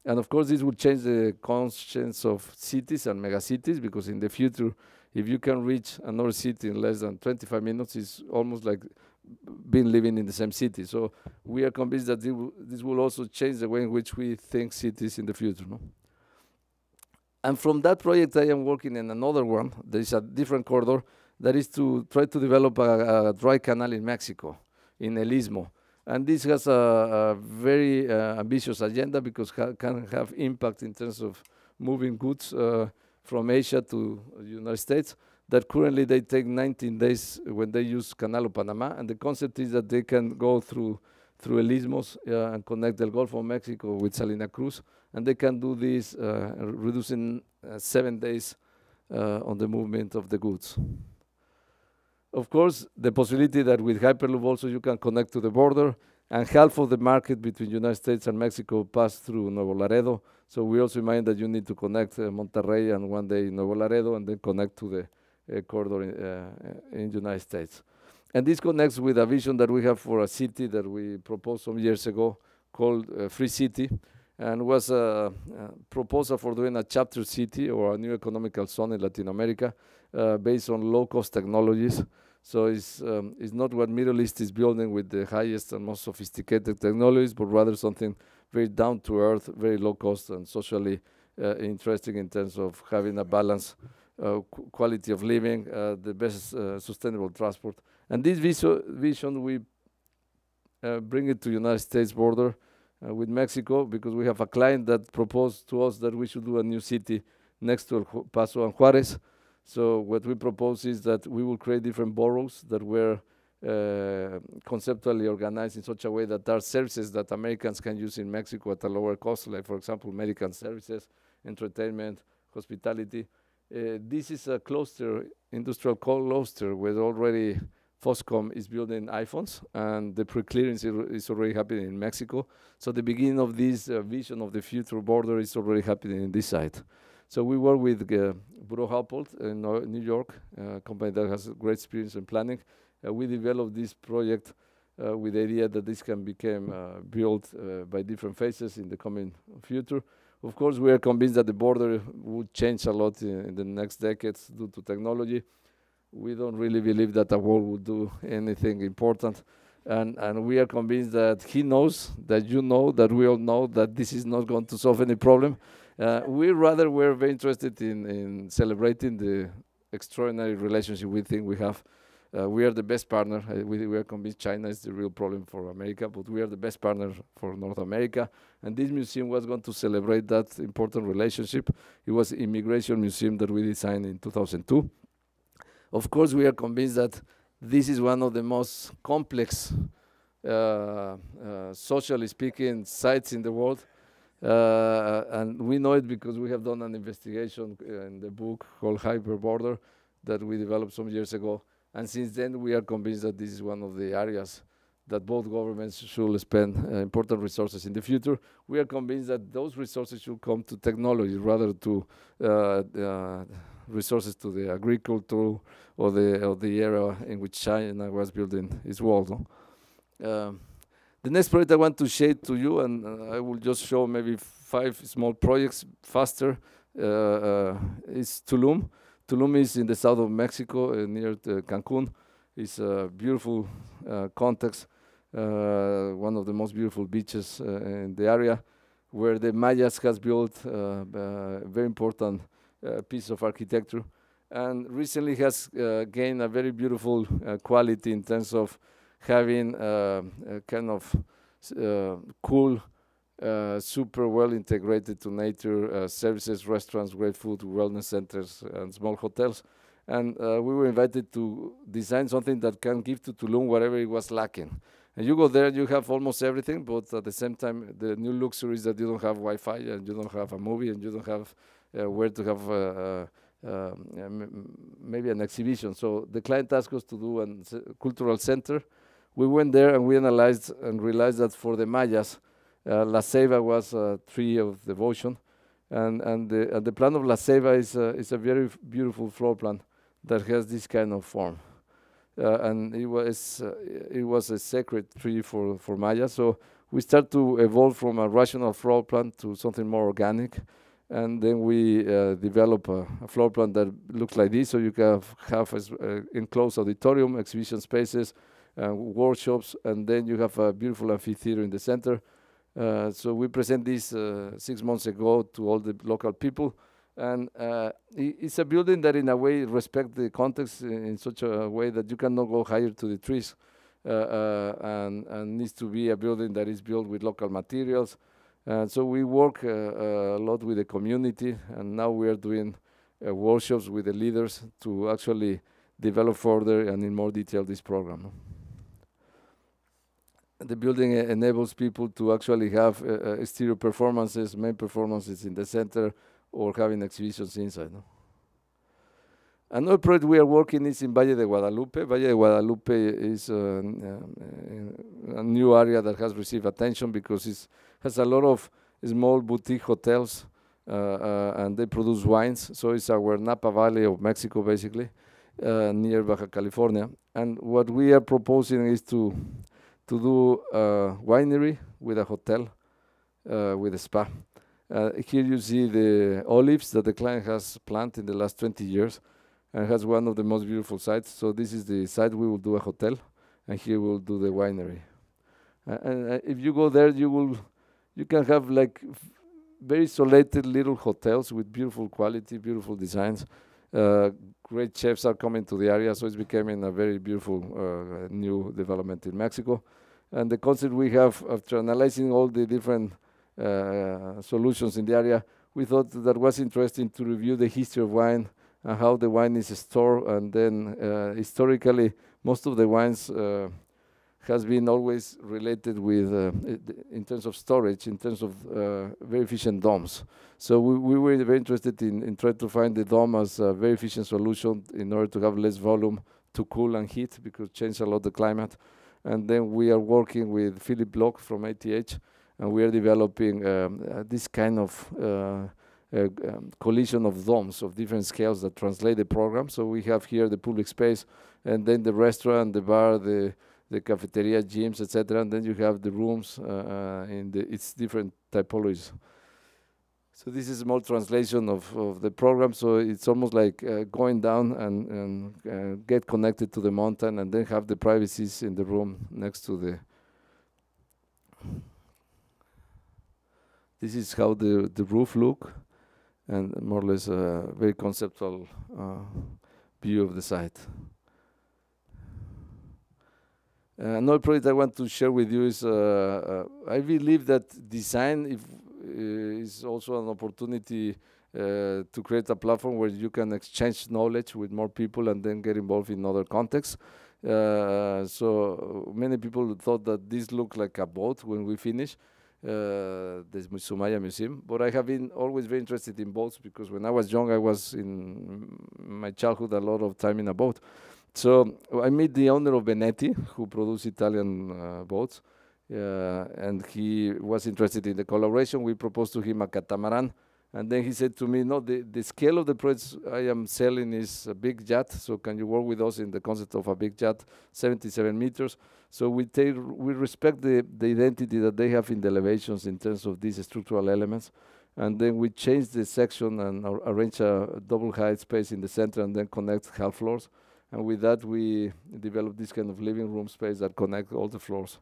And of course, this will change the conscience of cities and megacities because in the future, if you can reach another city in less than 25 minutes, it's almost like being living in the same city. So we are convinced that this will also change the way in which we think cities in the future. No? And from that project, I am working in another one. There is a different corridor that is to try to develop a, a dry canal in Mexico, in El Istmo. And this has a, a very uh, ambitious agenda because it can have impact in terms of moving goods uh, from Asia to the United States that currently they take 19 days when they use Canal of Panama. And the concept is that they can go through through El Istmos uh, and connect the Gulf of Mexico with Salina Cruz. And they can do this uh, reducing uh, seven days uh, on the movement of the goods. Of course, the possibility that with Hyperloop also you can connect to the border and half of the market between United States and Mexico pass through Nuevo Laredo. So we also imagine that you need to connect uh, Monterrey and one day Nuevo Laredo and then connect to the uh, corridor in, uh, in United States. And this connects with a vision that we have for a city that we proposed some years ago called Free City and was a, a, proposal for doing a charter city or a new economical zone in Latin America uh, based on low-cost technologies so it's, um, it's not what Middle East is building with the highest and most sophisticated technologies, but rather something very down to earth, very low cost, and socially uh, interesting in terms of having a balance, uh, qu quality of living, uh, the best sustainable transport. And this vision, we bring it to United States border with Mexico because we have a client that proposed to us that we should do a new city next to El Paso and Juarez. So what we propose is that we will create different boroughs that were uh, conceptually organized in such a way that there are services that Americans can use in Mexico at a lower cost, like for example, medical services, entertainment, hospitality. Uh, this is a cluster, industrial cluster, where already Foxconn is building iPhones, and the pre-clearance is already happening in Mexico. So the beginning of this uh, vision of the future border is already happening in this site. So we work with uh, Buro Happold in New York, a company that has great experience in planning. Uh, we developed this project uh, with the idea that this can become uh, built by different phases in the coming future. Of course, we are convinced that the border would change a lot in, in the next decades due to technology we don't really believe that a wall would do anything important. And, and we are convinced that he knows, that you know, that we all know that this is not going to solve any problem. Uh, we rather were very interested in, in celebrating the extraordinary relationship we think we have. Uh, we are the best partner. Uh, we, we, are convinced China is the real problem for America, but we are the best partner for North America. And this museum was going to celebrate that important relationship. It was immigration museum that we designed in 2002. Of course, we are convinced that this is one of the most complex, uh, uh, socially speaking, sites in the world. Uh, and we know it because we have done an investigation in the book called Hyper Border that we developed some years ago. And since then, we are convinced that this is one of the areas that both governments should spend uh, important resources in the future. We are convinced that those resources should come to technology rather to uh, uh, resources to the agriculture or the or the area in which China was building its wall. No? Um, the next project I want to share to you, and uh, I will just show maybe five small projects faster, uh, uh, is Tulum. Tulum is in the south of Mexico, near Cancun. It's a beautiful context, one of the most beautiful beaches in the area, where the Mayas has built a very important uh, piece of architecture and recently has uh, gained a very beautiful uh, quality in terms of having a kind of cool uh, super well integrated to nature uh, services, restaurants, great food, wellness centers, and small hotels. And uh, we were invited to design something that can give to Tulum whatever it was lacking. And you go there, and you have almost everything, but at the same time, the new luxury is that you don't have Wi-Fi and you don't have a movie and you don't have uh, where to have uh, uh, maybe an exhibition. So the client asked us to do a cultural center. We went there and we analyzed and realized that for the Mayas, La Ceiba was a tree of devotion. And, and, the, the plan of La Ceiba is, is a very beautiful floor plan that has this kind of form. Uh, and it was uh, it was a sacred tree for for Maya. So we start to evolve from a rational floor plan to something more organic and then we uh, develop a, a, floor plan that looks like this. So you can have, uh, enclosed auditorium, exhibition spaces, workshops, and then you have a beautiful amphitheater in the center. Uh, so we present this uh, six months ago to all the local people, and uh, it's a building that, in a way, respects the context in, such a way that you cannot go higher to the trees, and, and needs to be a building that is built with local materials. And so we work uh, uh, a lot with the community, and now we are doing uh, workshops with the leaders to actually develop further and in more detail this program. The building enables people to actually have exterior performances, main performances in the center, or having exhibitions inside. No? Another project we are working is in Valle de Guadalupe. Valle de Guadalupe is uh, uh, a new area that has received attention because it has a lot of small boutique hotels uh, uh, and they produce wines. So it's our Napa Valley of Mexico, basically, uh, near Baja California. And what we are proposing is to to do a winery with a hotel, uh, with a spa. Here you see the olives that the client has planted in the last 20 years and has one of the most beautiful sites. So this is the site we will do a hotel, and here we'll do the winery. Uh, and uh, if you go there, you will you can have like very isolated little hotels with beautiful quality, beautiful designs. Uh, great chefs are coming to the area, so it's becoming a very beautiful uh, new development in Mexico. And the concept we have after analyzing all the different uh, solutions in the area, we thought that was interesting to review the history of wine and how the wine is stored. And then uh, historically, most of the wines uh, has been always related with, uh, in terms of storage, in terms of uh, very efficient domes. So we, we were very interested in, in trying to find the dome as a very efficient solution in order to have less volume to cool and heat because change a lot the climate. And then we are working with Philippe Block from ETH, and we are developing um, uh, this kind of uh, uh, um, collision of domes of different scales that translate the program. So we have here the public space, and then the restaurant, the bar, the the cafeteria, gyms, etc. And then you have the rooms uh, uh, in the its different typologies. So this is a small translation of, of the program. So it's almost like uh, going down and, and get connected to the mountain and then have the privacies in the room next to the. This is how the, the roof look and more or less a very conceptual uh, view of the site. Uh, another project I want to share with you is uh, uh, I believe that design if, is also an opportunity uh, to create a platform where you can exchange knowledge with more people and then get involved in other contexts. Uh, so many people thought that this looked like a boat when we finish uh, the Soumaya Museum, but I have been always very interested in boats because when I was young, I was in my childhood a lot of time in a boat. So I met the owner of Benetti, who produce Italian uh, boats, uh, and he was interested in the collaboration. We proposed to him a catamaran, and then he said to me, "No, the, the scale of the projects I am selling is a big yacht. So can you work with us in the concept of a big yacht, 77 meters?" So we take we respect the the identity that they have in the elevations in terms of these structural elements and then we change the section and arrange a double height space in the center and then connect half floors and with that, we develop this kind of living room space that connect all the floors.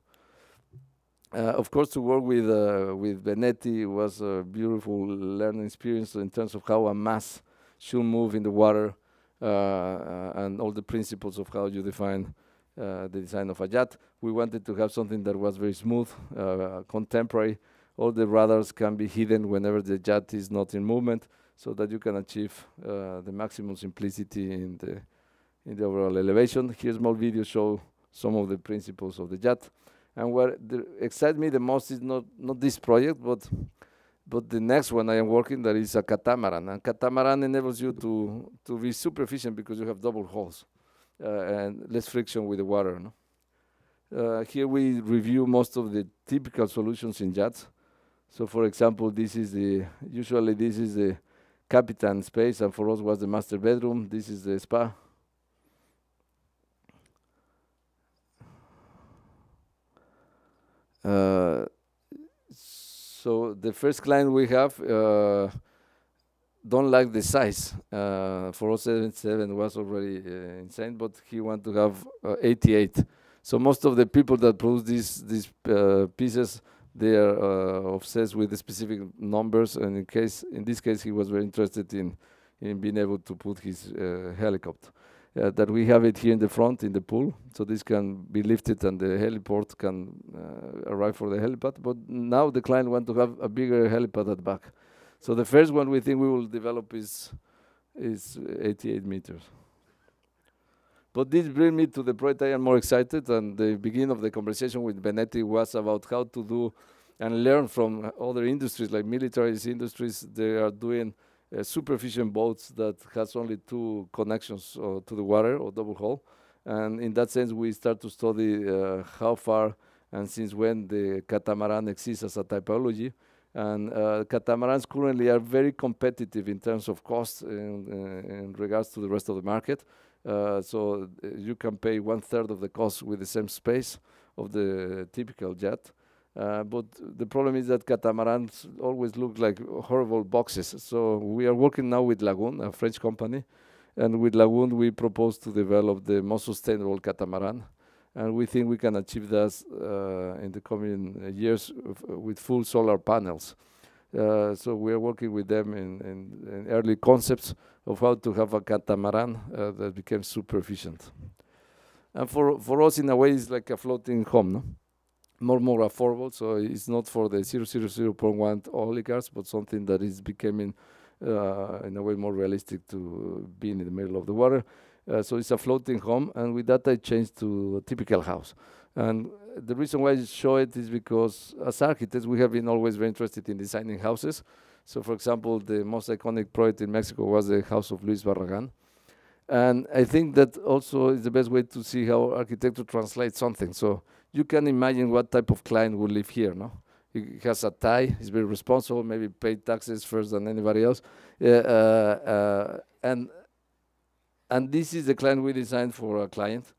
Uh, of course, to work with uh, with Benetti was a beautiful learning experience in terms of how a mass should move in the water uh, and all the principles of how you define the design of a yacht. We wanted to have something that was very smooth, uh, contemporary. All the radars can be hidden whenever the yacht is not in movement, so that you can achieve the maximum simplicity in the in the overall elevation. Here, small videos show some of the principles of the yacht. And what excites me the most is not, not this project, but but the next one I am working that is a catamaran. And catamaran enables you to, to be super efficient because you have double hulls uh, and less friction with the water. No? Uh, here we review most of the typical solutions in yachts. So for example, this is the, usually this is the captain space and for us was the master bedroom. This is the spa Uh, so the first client we have uh, don't like the size. Uh, 477 was already uh, insane, but he want to have uh, 88. So most of the people that produce these these uh, pieces, they are uh, obsessed with the specific numbers. And in case, in this case, he was very interested in in being able to put his helicopter uh, that we have it here in the front in the pool. So this can be lifted and the heliport can arrive for the helipad. But now the client want to have a bigger helipad at back. So the first one we think we will develop is is 88 meters. But this brings me to the project I am more excited. And the beginning of the conversation with Benetti was about how to do and learn from other industries like military industries. They are doing uh, super efficient boats that has only two connections uh, to the water or double hull. And in that sense, we start to study uh, how far and since when the catamaran exists as a typology. And uh, catamarans currently are very competitive in terms of cost in, uh, in regards to the rest of the market. Uh, so you can pay one third of the cost with the same space of the typical jet. Uh, but the problem is that catamarans always look like horrible boxes. So we are working now with Lagoon, a French company, and with Lagoon we propose to develop the most sustainable catamaran. And we think we can achieve that uh, in the coming years with full solar panels. Uh, so we are working with them in, in, in, early concepts of how to have a catamaran uh, that becomes super efficient. And for, for us, in a way, it's like a floating home, no? more more affordable. So it's not for the 000.1 oligarchs, but something that is becoming, uh, in a way, more realistic to being in the middle of the water. Uh, so it's a floating home, and with that I changed to a typical house. And the reason why I show it is because as architects we have been always very interested in designing houses. So for example, the most iconic project in Mexico was the house of Luis Barragan. And I think that also is the best way to see how architecture translates something. So you can imagine what type of client will live here, no? He has a tie, he's very responsible, maybe paid taxes first than anybody else. Uh, uh, and and this is the client we designed for a client.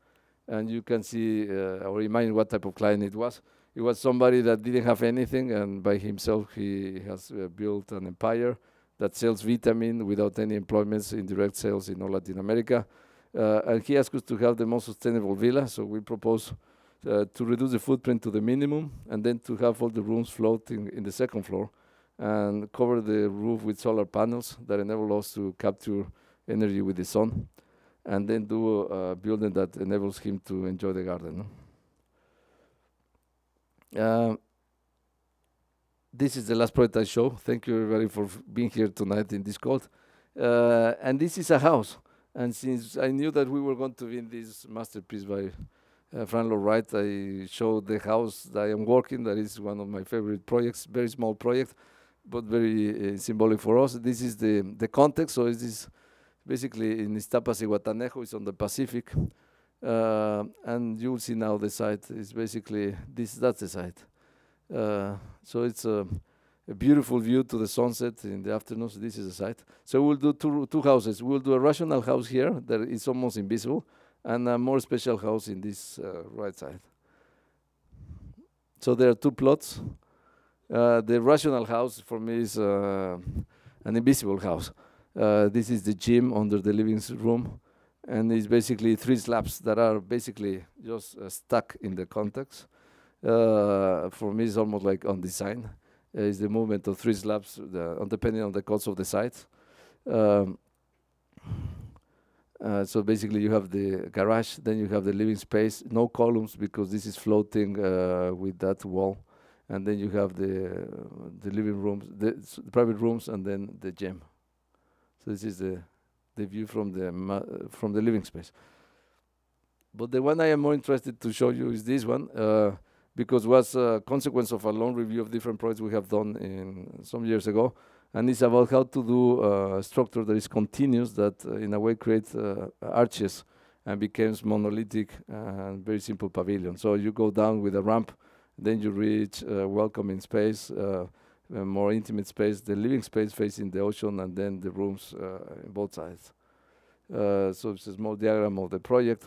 And you can see uh, or imagine what type of client it was. It was somebody that didn't have anything, and by himself he has uh, built an empire that sells vitamin without any employments in direct sales in all Latin America. Uh, and he asked us to have the most sustainable villa, so we propose to reduce the footprint to the minimum and then to have all the rooms floating in the second floor and cover the roof with solar panels that enable us to capture energy with the sun and then do a building that enables him to enjoy the garden. Uh, this is the last project I show. Thank you everybody for being here tonight in this cold. Uh, and this is a house. And since I knew that we were going to win this masterpiece by uh, Frank Lloyd Wright, I showed the house that I am working. That is one of my favorite projects, very small project, but very uh, symbolic for us. This is the, the context. So this is basically in Iztapas y it's on the Pacific. Uh, and you will see now the site is basically this, that's the site. Uh, so it's a, a, beautiful view to the sunset in the afternoon. So this is the site. So we'll do two, two houses. We'll do a rational house here that is almost invisible and a more special house in this uh, right side. So there are two plots. Uh, the rational house for me is uh, an invisible house. Uh, this is the gym under the living room and it's basically three slabs that are basically just uh, stuck in the context. Uh, for me, it's almost like on design. Uh, it's the movement of three slabs, the, depending on the cost of the site. Um, uh, so basically, you have the garage, then you have the living space, no columns because this is floating uh, with that wall, and then you have the the living rooms, the, the private rooms, and then the gym. So this is the the view from the from the living space. But the one I am more interested to show you is this one, uh, because was a consequence of a long review of different projects we have done in some years ago, and it's about how to do a structure that is continuous, that uh, in a way creates uh, arches and becomes monolithic and very simple pavilion. So you go down with a ramp, then you reach a welcoming space, uh, a more intimate space, the living space facing the ocean, and then the rooms uh, in both sides. Uh, so it's a small diagram of the project.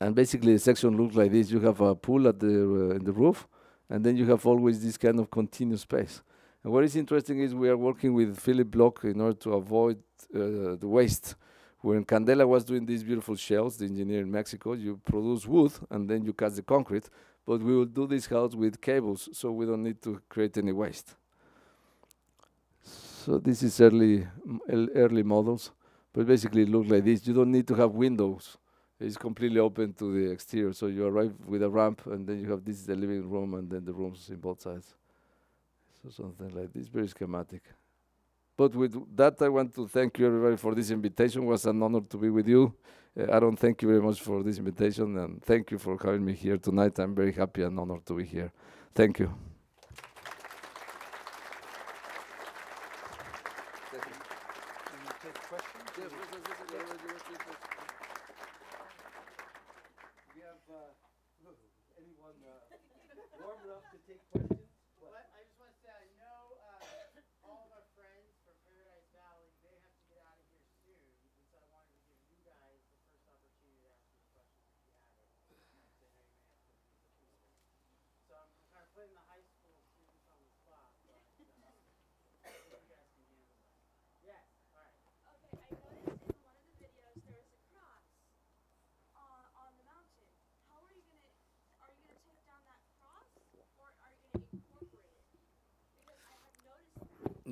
And basically, the section looks like this. You have a pool at the uh, in the roof, and then you have always this kind of continuous space. And what is interesting is we are working with Philippe Block in order to avoid uh, the waste. When Candela was doing these beautiful shells, the engineer in Mexico, you produce wood and then you cut the concrete but we will do this house with cables so we don't need to create any waste. So this is early, early models, but basically it looks like this. You don't need to have windows. It's completely open to the exterior. So you arrive with a ramp and then you have this is the living room and then the rooms in both sides. So something like this, very schematic. But with that, I want to thank you everybody for this invitation. It was an honor to be with you. Uh, Aaron, thank you very much for this invitation and thank you for having me here tonight. I'm very happy and honored to be here. Thank you.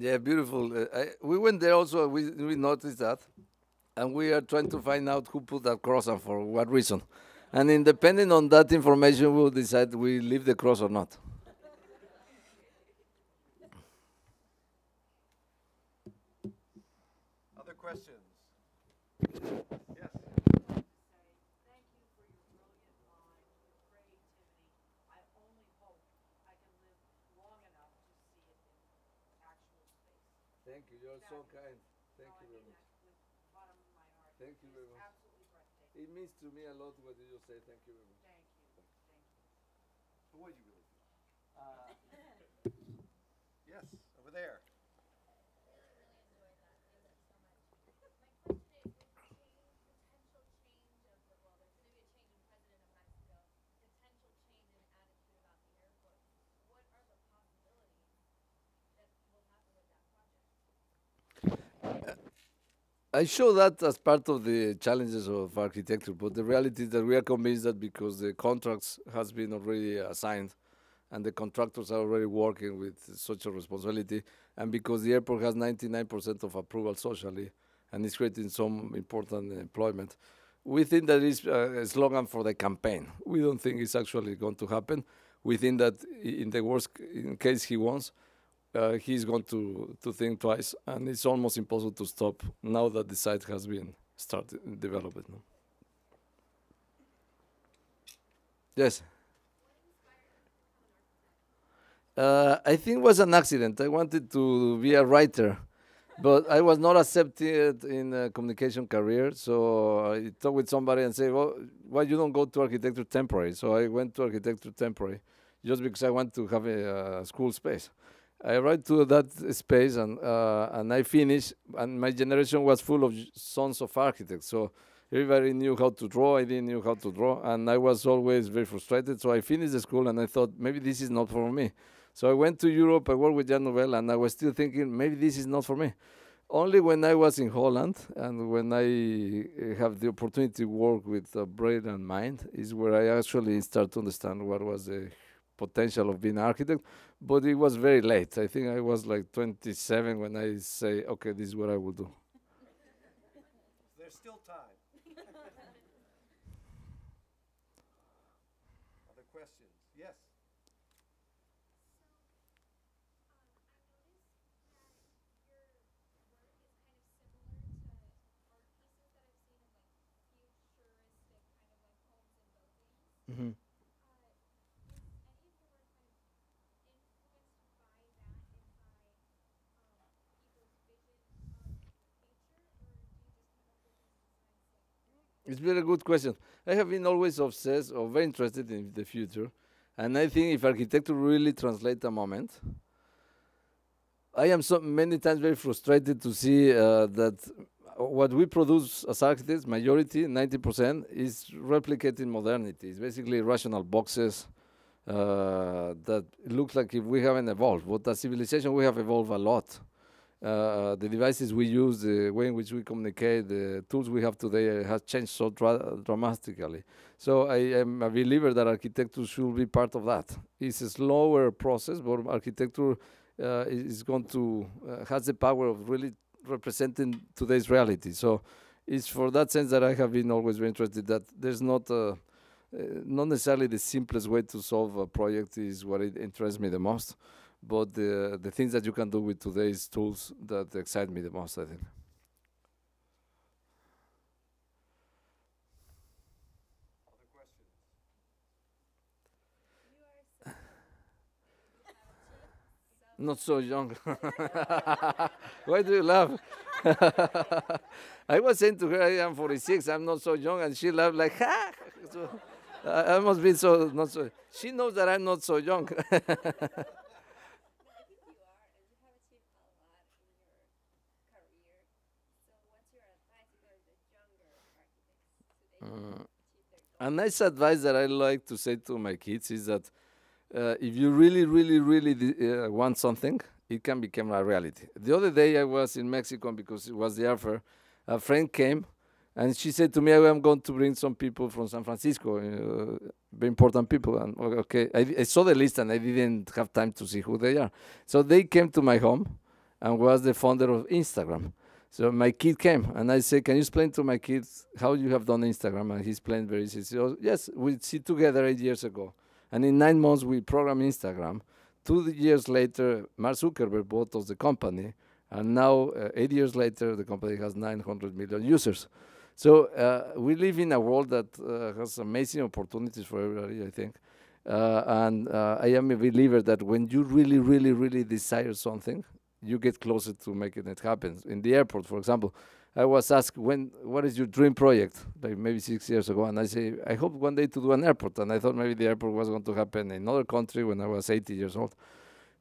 Yeah, beautiful. Uh, I, we went there also. We we noticed that, and we are trying to find out who put that cross and for what reason. And in depending on that information, we'll decide we leave the cross or not. Other questions? Yes. Thank you for your brilliant mind, your creativity. I only hope I can live long enough to see it in actual space. Thank you. You're so kind. Thank No, I you very mean much. that with bottom of my heart. Thank you very much. Absolutely breathtaking. It means to me a lot when you say thank you very much. Thank you, thank you. What do you really feel? Yes, over there. I show that as part of the challenges of architecture, but the reality is that we are convinced that because the contracts has been already assigned and the contractors are already working with social responsibility, and because the airport has 99% of approval socially and is creating some important employment, we think that is a slogan for the campaign. We don't think it's actually going to happen. We think that in the worst case he wants, uh, he's going to, to think twice, and it's almost impossible to stop now that the site has been started developed. No? Yes. Uh, I think it was an accident. I wanted to be a writer, but I was not accepted in a communication career. So I talked with somebody and said, "Well, why you don't go to architecture temporary?" So I went to architecture temporary, just because I want to have a, uh school space. I arrived to that space and uh, and I finished. And my generation was full of sons of architects. So everybody knew how to draw. I didn't know how to draw, and I was always very frustrated. So I finished the school, and I thought maybe this is not for me. So I went to Europe. I worked with Jean Nouvel, and I was still thinking maybe this is not for me. Only when I was in Holland and when I uh, have the opportunity to work with uh, brain and mind is where I actually start to understand what was the potential of being an architect. But it was very late. I think I was like 27 when I say, okay, this is what I will do. There's still time. Other questions? Yes. Mm-hmm. It's a very good question. I have been always obsessed or very interested in the future. And I think if architecture really translates a moment, I am so many times very frustrated to see uh, that what we produce as architects, majority, 90%, is replicating modernity. It's basically rational boxes uh, that looks like if we haven't evolved. But as civilization, we have evolved a lot. Uh, the devices we use, the way in which we communicate, the tools we have today uh, has changed so dra- dramatically. So I am a believer that architecture should be part of that. It's a slower process, but architecture uh, is going to uh, has the power of really representing today's reality. So it's for that sense that I have been always very interested that there's not uh, uh, not necessarily the simplest way to solve a project is what it interests me the most, but the the things that you can do with today's tools that excite me the most. I think. Other questions? Not so young. Why do you laugh? I was saying to her, I am 46, I'm not so young, and she laughed like, ha! So, I I must be so, not so. She knows that I'm not so young. A nice advice that I like to say to my kids is that uh, if you really, really, really uh, want something, it can become a reality. The other day I was in Mexico because it was the offer. A friend came and she said to me, I'm going to bring some people from San Francisco, uh, very important people. And okay, I, I saw the list and I didn't have time to see who they are. So they came to my home and was the founder of Instagram. So my kid came and I said, "Can you explain to my kids how you have done Instagram?" And he explained very easy. So yes, we sit together eight years ago, and in nine months we programmed Instagram. Two years later, Mark Zuckerberg bought us the company, and now uh, eight years later, the company has 900 million users. So uh, we live in a world that uh, has amazing opportunities for everybody, I think. Uh, and uh, I am a believer that when you really, really, really desire something, you get closer to making it happen. In the airport, for example, I was asked, when, what is your dream project? Like maybe six years ago. And I say, I hope one day to do an airport. And I thought maybe the airport was going to happen in another country when I was 80 years old.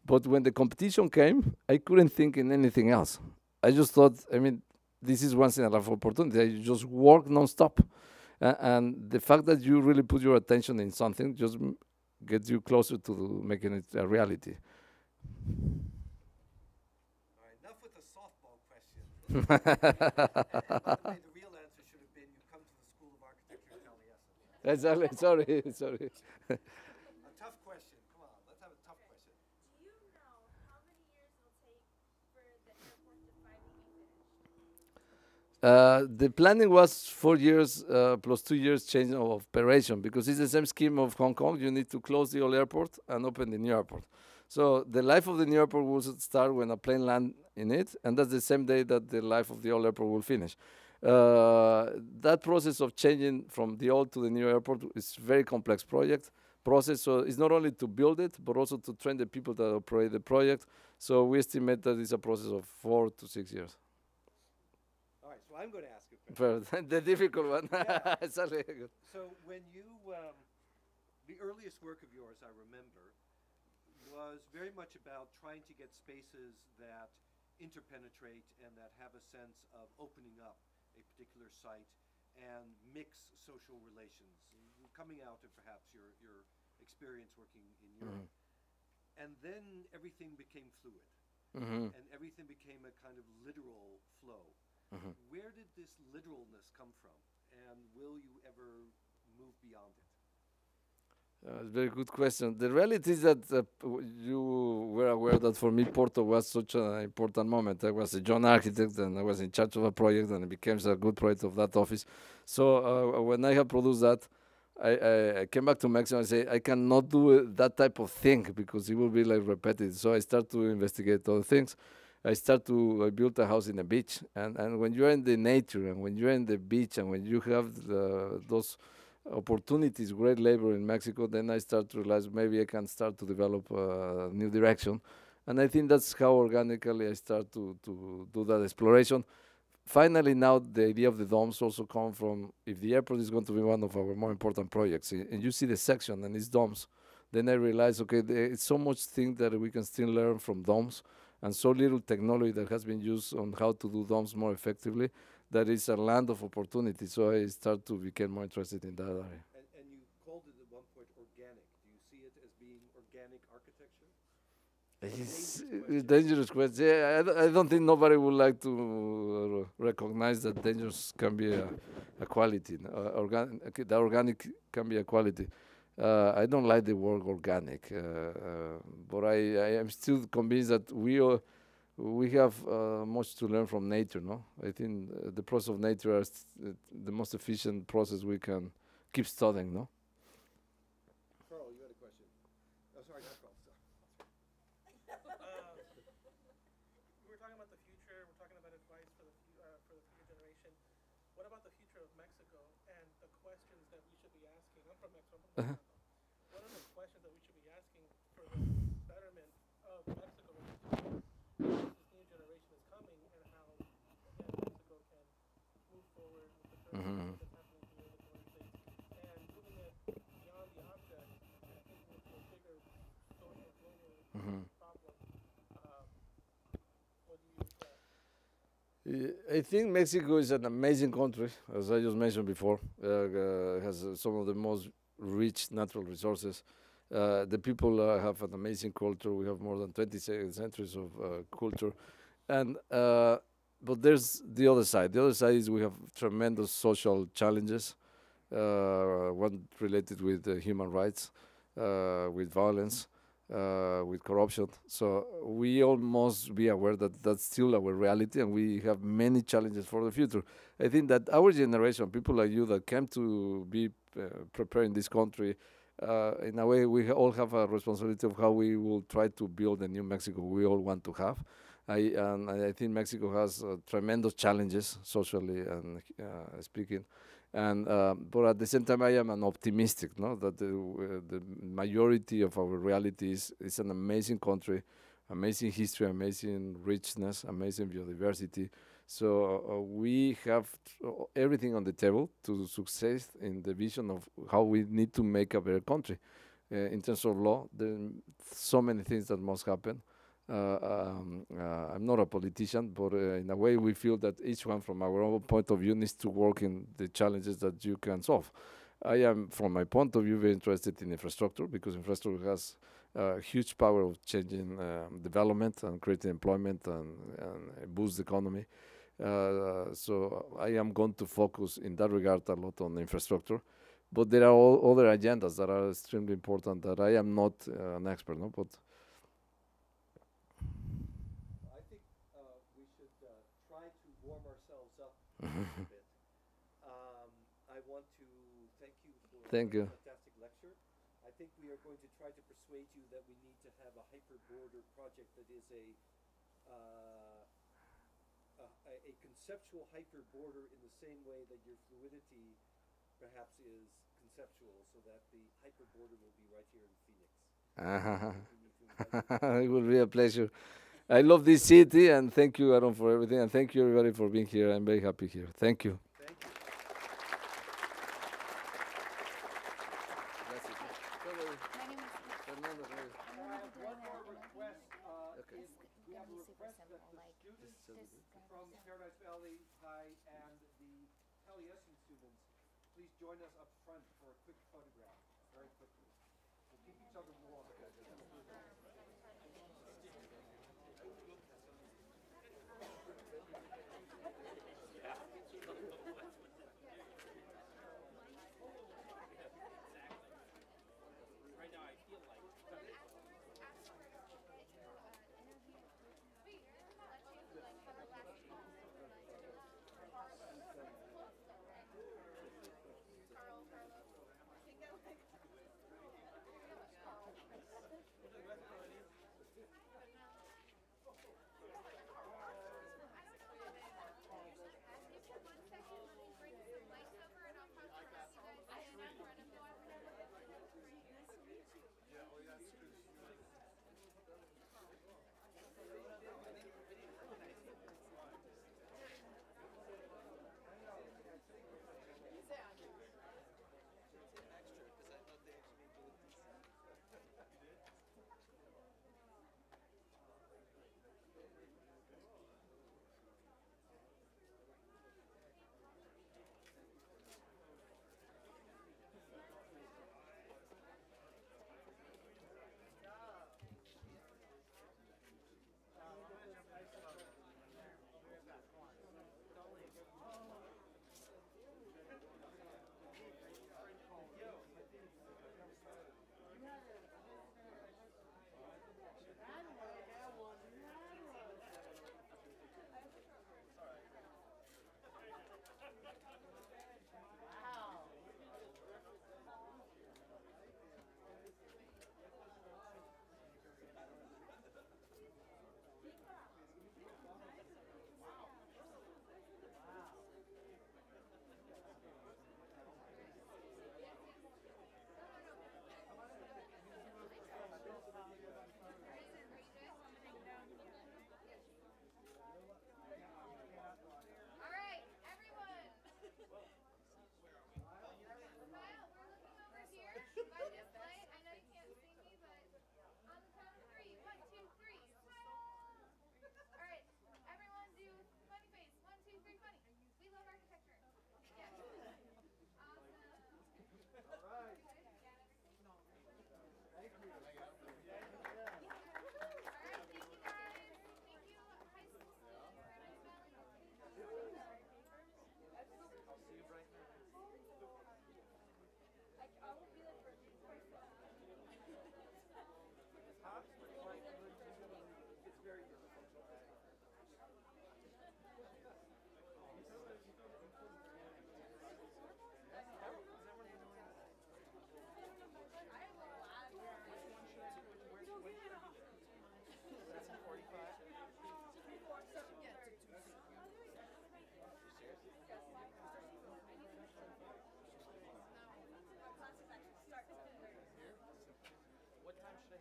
But when the competition came, I couldn't think in anything else. I just thought, I mean, this is once in a life opportunity. You just work nonstop. Uh, and the fact that you really put your attention in something just gets you closer to making it a reality. All right, enough with the softball question. By the way, the real answer should have been you come to the School of Architecture in Exactly. Sorry, sorry. A tough question. Come on, let's have a tough question. Do you know how many years it'll take for the airport to finally be finished? The planning was four years uh, plus two years change of operation because it's the same scheme of Hong Kong. You need to close the old airport and open the new airport. So the life of the new airport will start when a plane land in it, and that's the same day that the life of the old airport will finish. Uh, that process of changing from the old to the new airport is very complex project process. So it's not only to build it, but also to train the people that operate the project. So we estimate that it's a process of four to six years. All right, so I'm going to ask you a question. The difficult one. Yeah. Exactly. Good. So when you, um, the earliest work of yours, I remember, was very much about trying to get spaces that interpenetrate and that have a sense of opening up a particular site and mix social relations, coming out of perhaps your, your experience working in Europe. And then everything became fluid, Mhm. and everything became a kind of literal flow. Mhm. Where did this literalness come from, and will you ever move beyond it? Uh, very good question. The reality is that uh, you were aware that for me Porto was such an important moment. I was a young architect and I was in charge of a project and it became a good project of that office. So uh, when I have produced that, I, I, I came back to Mexico and say I cannot do uh, that type of thing because it will be like repetitive. So I start to investigate other things. I start to I built a house in the beach and, and when you're in the nature and when you're in the beach and when you have the, those opportunities, great labor in Mexico, then I start to realize maybe I can start to develop a new direction. And I think that's how organically I start to, to do that exploration. Finally, now the idea of the domes also come from if the airport is going to be one of our more important projects, and you see the section and it's domes, then I realize, okay, is so much thing that we can still learn from domes, and so little technology that has been used on how to do domes more effectively that is a land of opportunity. So I start to become more interested in that area. And, and you called it at one point organic. Do you see it as being organic architecture? It's dangerous a dangerous question. Yeah, I, I don't think nobody would like to uh, recognize that dangerous can be a, a quality. Uh, organ- okay, the organic can be a quality. Uh, I don't like the word organic, uh, uh, but I, I am still convinced that we are, we have uh, much to learn from nature. No, I think uh, the process of nature is uh, the most efficient process we can keep studying. No. Carl, you had a question. Oh, sorry, not Carl. sorry. We were talking about the future, we're talking about advice for the, fu- uh, for the future generation. What about the future of Mexico and the questions that we should be asking? I'm from Mexico. I'm from Mexico. What are the questions that we should be asking for the betterment of Mexico as this new generation is coming and how, again, Mexico can move forward with the current Mhm. things that's happening here with the Olympics and moving it beyond the object, I think into a bigger social, global Mhm. problem. Um, what do you say? Uh, I think Mexico is an amazing country, as I just mentioned before. Uh, uh, has uh, some of the most rich natural resources. Uh, the people uh, have an amazing culture. We have more than 20 centuries of uh, culture, and but there's the other side. The other side is we have tremendous social challenges. One related with human rights, with violence, uh, with corruption. So we all must be aware that that's still our reality, and we have many challenges for the future. I think that our generation, people like you that came to be uh, preparing this country, uh, in a way, we all have a responsibility of how we will try to build the new Mexico we all want to have. I and I think Mexico has uh, tremendous challenges socially and uh, speaking, and um, but at the same time I am an optimistic, no, that the uh, the majority of our reality is an amazing country, amazing history, amazing richness, amazing biodiversity. So uh, we have uh, everything on the table to success in the vision of how we need to make a better country. Uh, in terms of law, there are so many things that must happen. Uh, um, uh, I'm not a politician, but uh, in a way, we feel that each one, from our own point of view, needs to work in the challenges that you can solve. I am, from my point of view, very interested in infrastructure because infrastructure has a huge power of changing um, development and creating employment and, and boost the economy. Uh, so I am going to focus in that regard a lot on infrastructure. But there are all other agendas that are extremely important that I am not uh, an expert, no, but I think uh, we should uh, try to warm ourselves up a bit. Um, I want to thank you for Thank a you. fantastic lecture. I think we are going to try to persuade you that we need to have a hyperborder project that is a uh, a, a conceptual hyperborder in the same way that your fluidity perhaps is conceptual, so that the hyperborder will be right here in Phoenix. We need to invite you. it will be a pleasure. I love this city and thank you, Aaron, for everything. And thank you, everybody, for being here. I'm very happy here. Thank you. Thank you.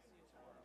see you tomorrow.